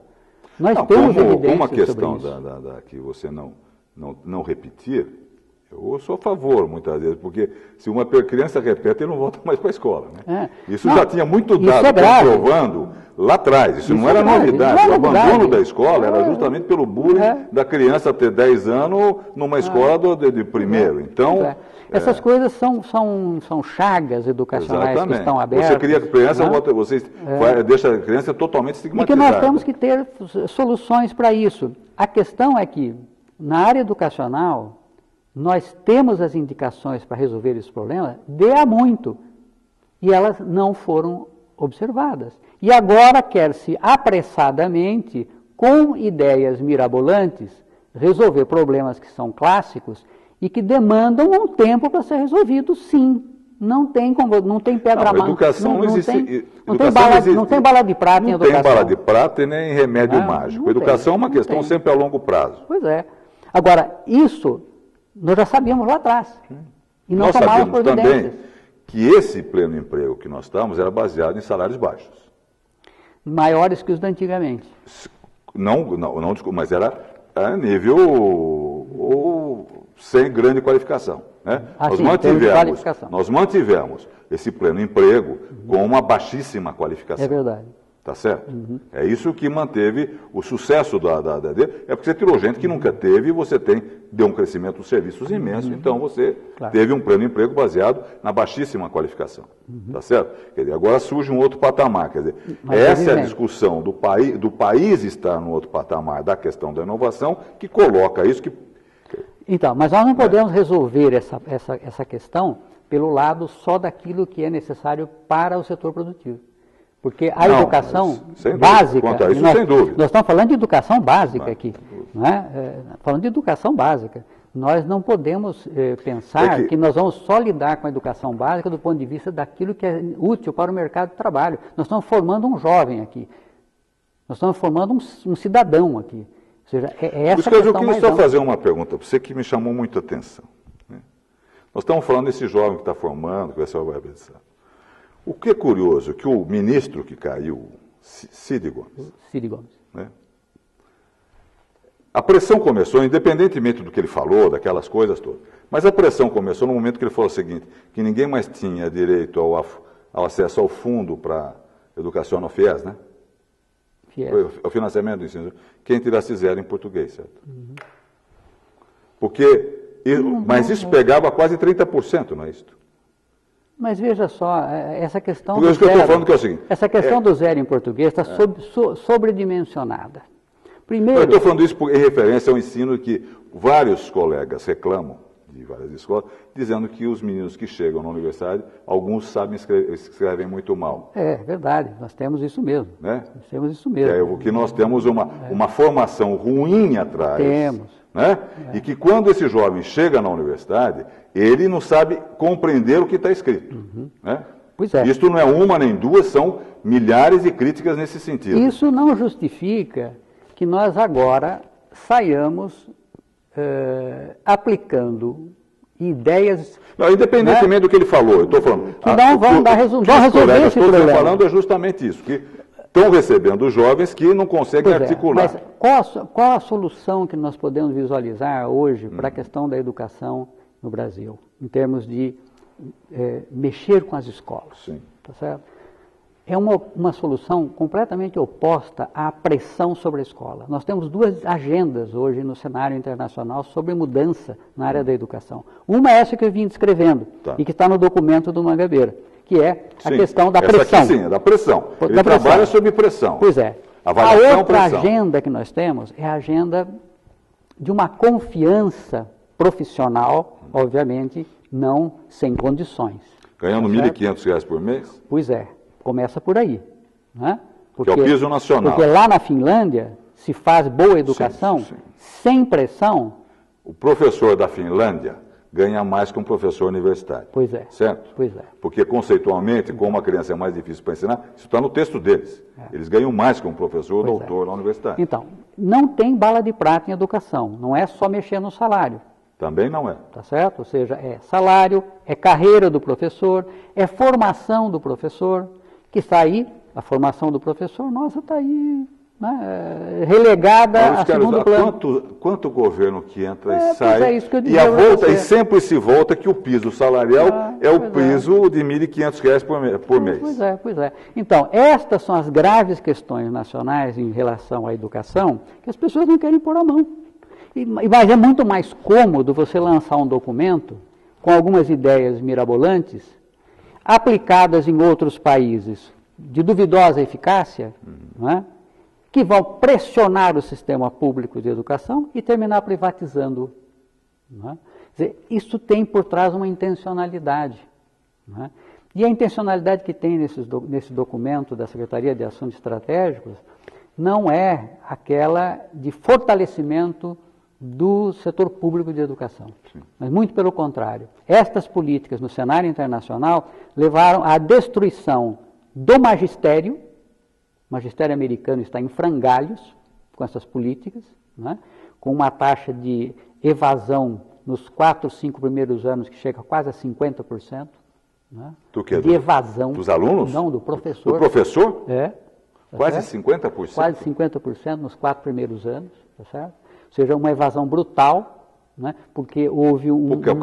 Nós não, temos como, evidência uma questão da, da, da, que você não, não, não repetir, eu sou a favor, muitas vezes, porque se uma criança repete, ele não volta mais para a escola. Né? É. Isso não, já tinha muito dado é comprovando lá atrás. Isso, isso não era é novidade. Não o abandono da escola era é. justamente pelo bullying é. da criança ter 10 anos numa escola do, de, de, primeiro. Então. Essas coisas são, são, são chagas educacionais Exatamente. que estão abertas. Você cria a criança, né? você deixa a criança totalmente estigmatizada. E que nós temos que ter soluções para isso. A questão é que, na área educacional, nós temos as indicações para resolver esse problema de há muito. E elas não foram observadas. E agora quer-se apressadamente, com ideias mirabolantes, resolver problemas que são clássicos e que demandam um tempo para ser resolvido, sim. Não tem, não tem pedra não, educação não, não existe, tem, não, tem bala, existe, não tem bala de prata em educação. Não tem bala de prata e nem remédio ah, mágico. Educação tem, é uma questão tem. sempre a longo prazo. Pois é. Agora, isso nós já sabíamos lá atrás. E não nós providências. também que esse pleno emprego que nós estamos era baseado em salários baixos. Maiores que os de antigamente. Não, não, não mas era a nível sem grande qualificação. Né? Ah, nós, sim, mantivemos, nós mantivemos esse pleno emprego uhum. com uma baixíssima qualificação. É verdade. Tá certo? Uhum. É isso que manteve o sucesso da, da, da, É porque você tirou gente que nunca teve e você tem, deu um crescimento dos serviços imenso, uhum. então você claro. teve um pleno emprego baseado na baixíssima qualificação. Uhum. Tá certo? Quer dizer, agora surge um outro patamar. Quer dizer, Mas essa é a discussão do, país, do país estar no outro patamar da questão da inovação que coloca isso que. Então, mas nós não é. podemos é. resolver essa, essa, essa questão pelo lado só daquilo que é necessário para o setor produtivo. Porque a não, educação básica. Quanto a isso, nós, sem dúvida. Nós estamos falando de educação básica aqui. Não é? é? falando de educação básica. Nós não podemos eh, pensar é que... que... nós vamos só lidar com a educação básica do ponto de vista daquilo que é útil para o mercado de trabalho. Nós estamos formando um jovem aqui. Nós estamos formando um, um cidadão aqui. Ou seja, é, é essa eu queria só fazer uma pergunta para você que me chamou muita atenção. Né? Nós estamos falando desse jovem que está formando, que vai ser o web o que é curioso, que o ministro que caiu, Cid Gomes. Cid Gomes. Né? A pressão começou, independentemente do que ele falou, daquelas coisas todas, mas a pressão começou no momento que ele falou o seguinte, que ninguém mais tinha direito ao, ao acesso ao fundo para educação no FIES, né? FIES. Foi o financiamento do ensino. Quem tirasse zero em português, certo? Uhum. Porque, uhum. mas isso pegava quase 30%, não é isso? Mas veja só, é, essa questão Porque do zero, que eu falando que é o seguinte, essa questão é, do zero em português está é. sobre, so, sobredimensionada. Primeiro, eu estou falando isso em referência ao ensino que vários colegas reclamam de várias escolas, dizendo que os meninos que chegam na universidade, alguns sabem escrever, escrevem muito mal. É verdade, nós temos isso mesmo. Né? Nós temos isso mesmo. Que é o que nós temos uma, uma formação ruim atrás. Temos. Né? É. E que quando esse jovem chega na universidade, ele não sabe compreender o que está escrito. Uhum. Né? Pois é. Isto não é uma nem duas, são milhares de críticas nesse sentido. Isso não justifica que nós agora saiamos eh, aplicando ideias. Não, independentemente né? do que ele falou, eu estou falando. Que não vão, dar resu vão resolver esse problema. falando é justamente isso, que estão recebendo jovens que não conseguem pois articular. É, mas qual a, qual a solução que nós podemos visualizar hoje para a hum. questão da educação no Brasil, em termos de é, mexer com as escolas? Sim. Tá certo? É uma, uma solução completamente oposta à pressão sobre a escola. Nós temos duas agendas hoje no cenário internacional sobre mudança na área da educação. Uma é essa que eu vim descrevendo tá. e que está no documento do Mangabeira, que é a sim, questão da pressão. Aqui, sim, é da pressão. Ele da trabalha pressão. sob pressão. Pois é. Avaliação, a outra pressão. agenda que nós temos é a agenda de uma confiança profissional, obviamente, não sem condições. Ganhando tá R$ 1.500 por mês? Pois é. Começa por aí. Né? Porque, que é o piso nacional. Porque lá na Finlândia se faz boa educação sim, sim. sem pressão. O professor da Finlândia ganha mais que um professor universitário. Pois é. Certo? Pois é. Porque conceitualmente, como a criança é mais difícil para ensinar, isso está no texto deles. É. Eles ganham mais que um professor pois doutor é. na universidade. Então, não tem bala de prata em educação. Não é só mexer no salário. Também não é. Tá certo? Ou seja, é salário, é carreira do professor, é formação do professor que está aí, a formação do professor, nossa, está aí né, relegada a segundo plano. Quanto, quanto governo que entra é, e sai, é e, a volta, e sempre se volta que o piso salarial ah, é o é. piso é. de R$ 1.500 por, por mês. Pois é, pois é. Então, estas são as graves questões nacionais em relação à educação que as pessoas não querem pôr a mão. E, mas é muito mais cômodo você lançar um documento com algumas ideias mirabolantes aplicadas em outros países de duvidosa eficácia, uhum. é? que vão pressionar o sistema público de educação e terminar privatizando. É? Dizer, isso tem por trás uma intencionalidade. É? E a intencionalidade que tem nesse, nesse documento da Secretaria de Assuntos Estratégicos não é aquela de fortalecimento do setor público de educação. Sim. Mas muito pelo contrário. Estas políticas no cenário internacional levaram à destruição do magistério. O magistério americano está em frangalhos com essas políticas, né? com uma taxa de evasão nos quatro, cinco primeiros anos que chega quase a 50%. Né? Do que? De evasão. Dos alunos? Não, do professor. Do professor? É. Tá quase certo? 50%? Quase 50% nos quatro primeiros anos, tá certo? Seja, uma evasão brutal, né? porque houve um, porque uma,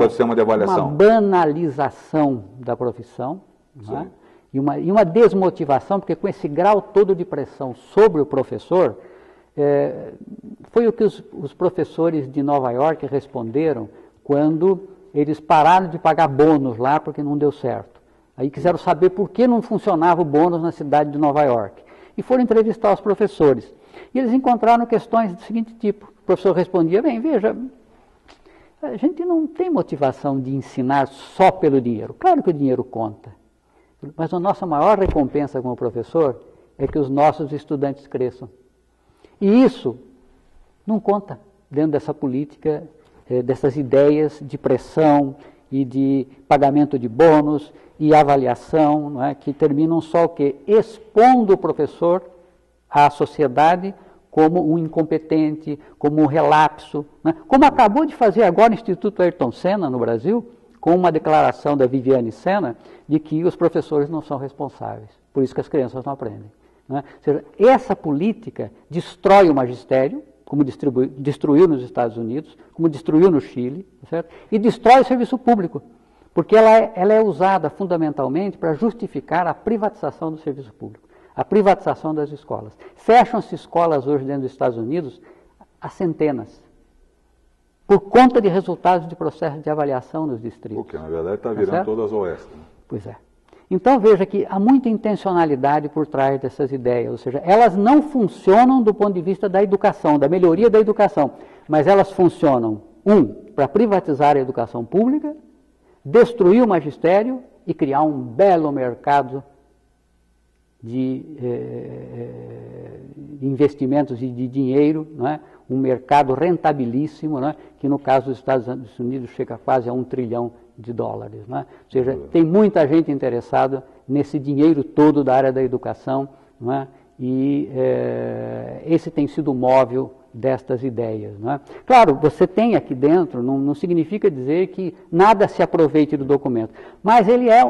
uma banalização da profissão né? e, uma, e uma desmotivação, porque com esse grau todo de pressão sobre o professor, é, foi o que os, os professores de Nova York responderam quando eles pararam de pagar bônus lá porque não deu certo. Aí quiseram saber por que não funcionava o bônus na cidade de Nova York. E foram entrevistar os professores. E eles encontraram questões do seguinte tipo. O professor respondia, bem, veja, a gente não tem motivação de ensinar só pelo dinheiro. Claro que o dinheiro conta. Mas a nossa maior recompensa como professor é que os nossos estudantes cresçam. E isso não conta dentro dessa política, eh, dessas ideias de pressão e de pagamento de bônus e avaliação, é, que terminam só o quê? Expondo o professor à sociedade como um incompetente, como um relapso, né? como acabou de fazer agora o Instituto Ayrton Senna no Brasil, com uma declaração da Viviane Senna de que os professores não são responsáveis, por isso que as crianças não aprendem. Né? Seja, essa política destrói o magistério, como destruiu nos Estados Unidos, como destruiu no Chile, tá certo? e destrói o serviço público, porque ela é, ela é usada fundamentalmente para justificar a privatização do serviço público a privatização das escolas. Fecham-se escolas hoje dentro dos Estados Unidos a centenas, por conta de resultados de processos de avaliação nos distritos. Porque, na verdade, está tá virando tá todas oeste. Né? Pois é. Então, veja que há muita intencionalidade por trás dessas ideias, ou seja, elas não funcionam do ponto de vista da educação, da melhoria da educação, mas elas funcionam, um, para privatizar a educação pública, destruir o magistério e criar um belo mercado de eh, investimentos e de dinheiro, não é? um mercado rentabilíssimo, não é? que no caso dos Estados Unidos chega quase a um trilhão de dólares. Não é? Ou seja, tem muita gente interessada nesse dinheiro todo da área da educação, não é? e eh, esse tem sido o móvel destas ideias. Não é? Claro, você tem aqui dentro, não, não significa dizer que nada se aproveite do documento, mas ele é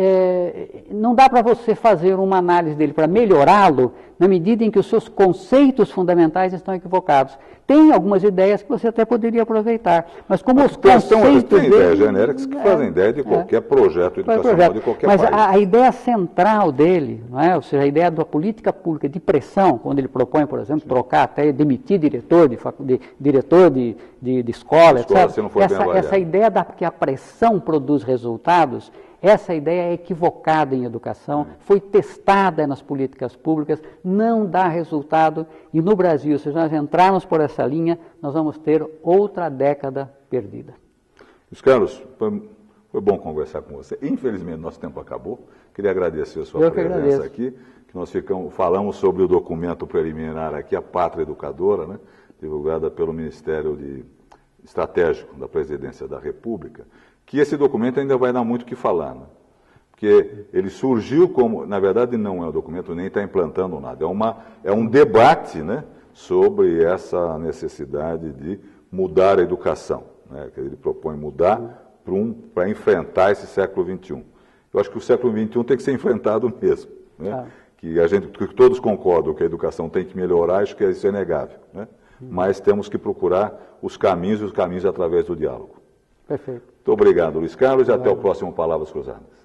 é, não dá para você fazer uma análise dele para melhorá-lo na medida em que os seus conceitos fundamentais estão equivocados. Tem algumas ideias que você até poderia aproveitar, mas como os então, conceitos tem ideias genéricas que é, fazem ideia de é. qualquer é, projeto educacional projeto. de qualquer mas país. Mas a, a, ideia central dele, não é? ou seja, a ideia da política pública de pressão, quando ele propõe, por exemplo, Sim. trocar até demitir diretor de, de diretor de, de, de escola, escola etc. Essa, essa ideia da que a pressão produz resultados essa ideia é equivocada em educação, foi testada nas políticas públicas, não dá resultado e no Brasil, se nós entrarmos por essa linha, nós vamos ter outra década perdida. Luiz Carlos, foi, foi bom conversar com você. Infelizmente, nosso tempo acabou. Queria agradecer a sua Eu presença que aqui, que nós ficamos, falamos sobre o documento preliminar aqui, a Pátria Educadora, né, divulgada pelo Ministério de Estratégico da Presidência da República que esse documento ainda vai dar muito o que falar. Né? Porque ele surgiu como, na verdade não é um documento, nem está implantando nada, é, uma, é um debate né, sobre essa necessidade de mudar a educação. Né, que ele propõe mudar para enfrentar esse século XXI. Eu acho que o século XXI tem que ser enfrentado mesmo. Né? Ah. Que a gente, que todos concordam que a educação tem que melhorar, acho que isso é negável. Né? Hum. Mas temos que procurar os caminhos e os caminhos através do diálogo. Perfeito. Muito obrigado, Luiz Carlos, e até o próximo Palavras Cruzadas.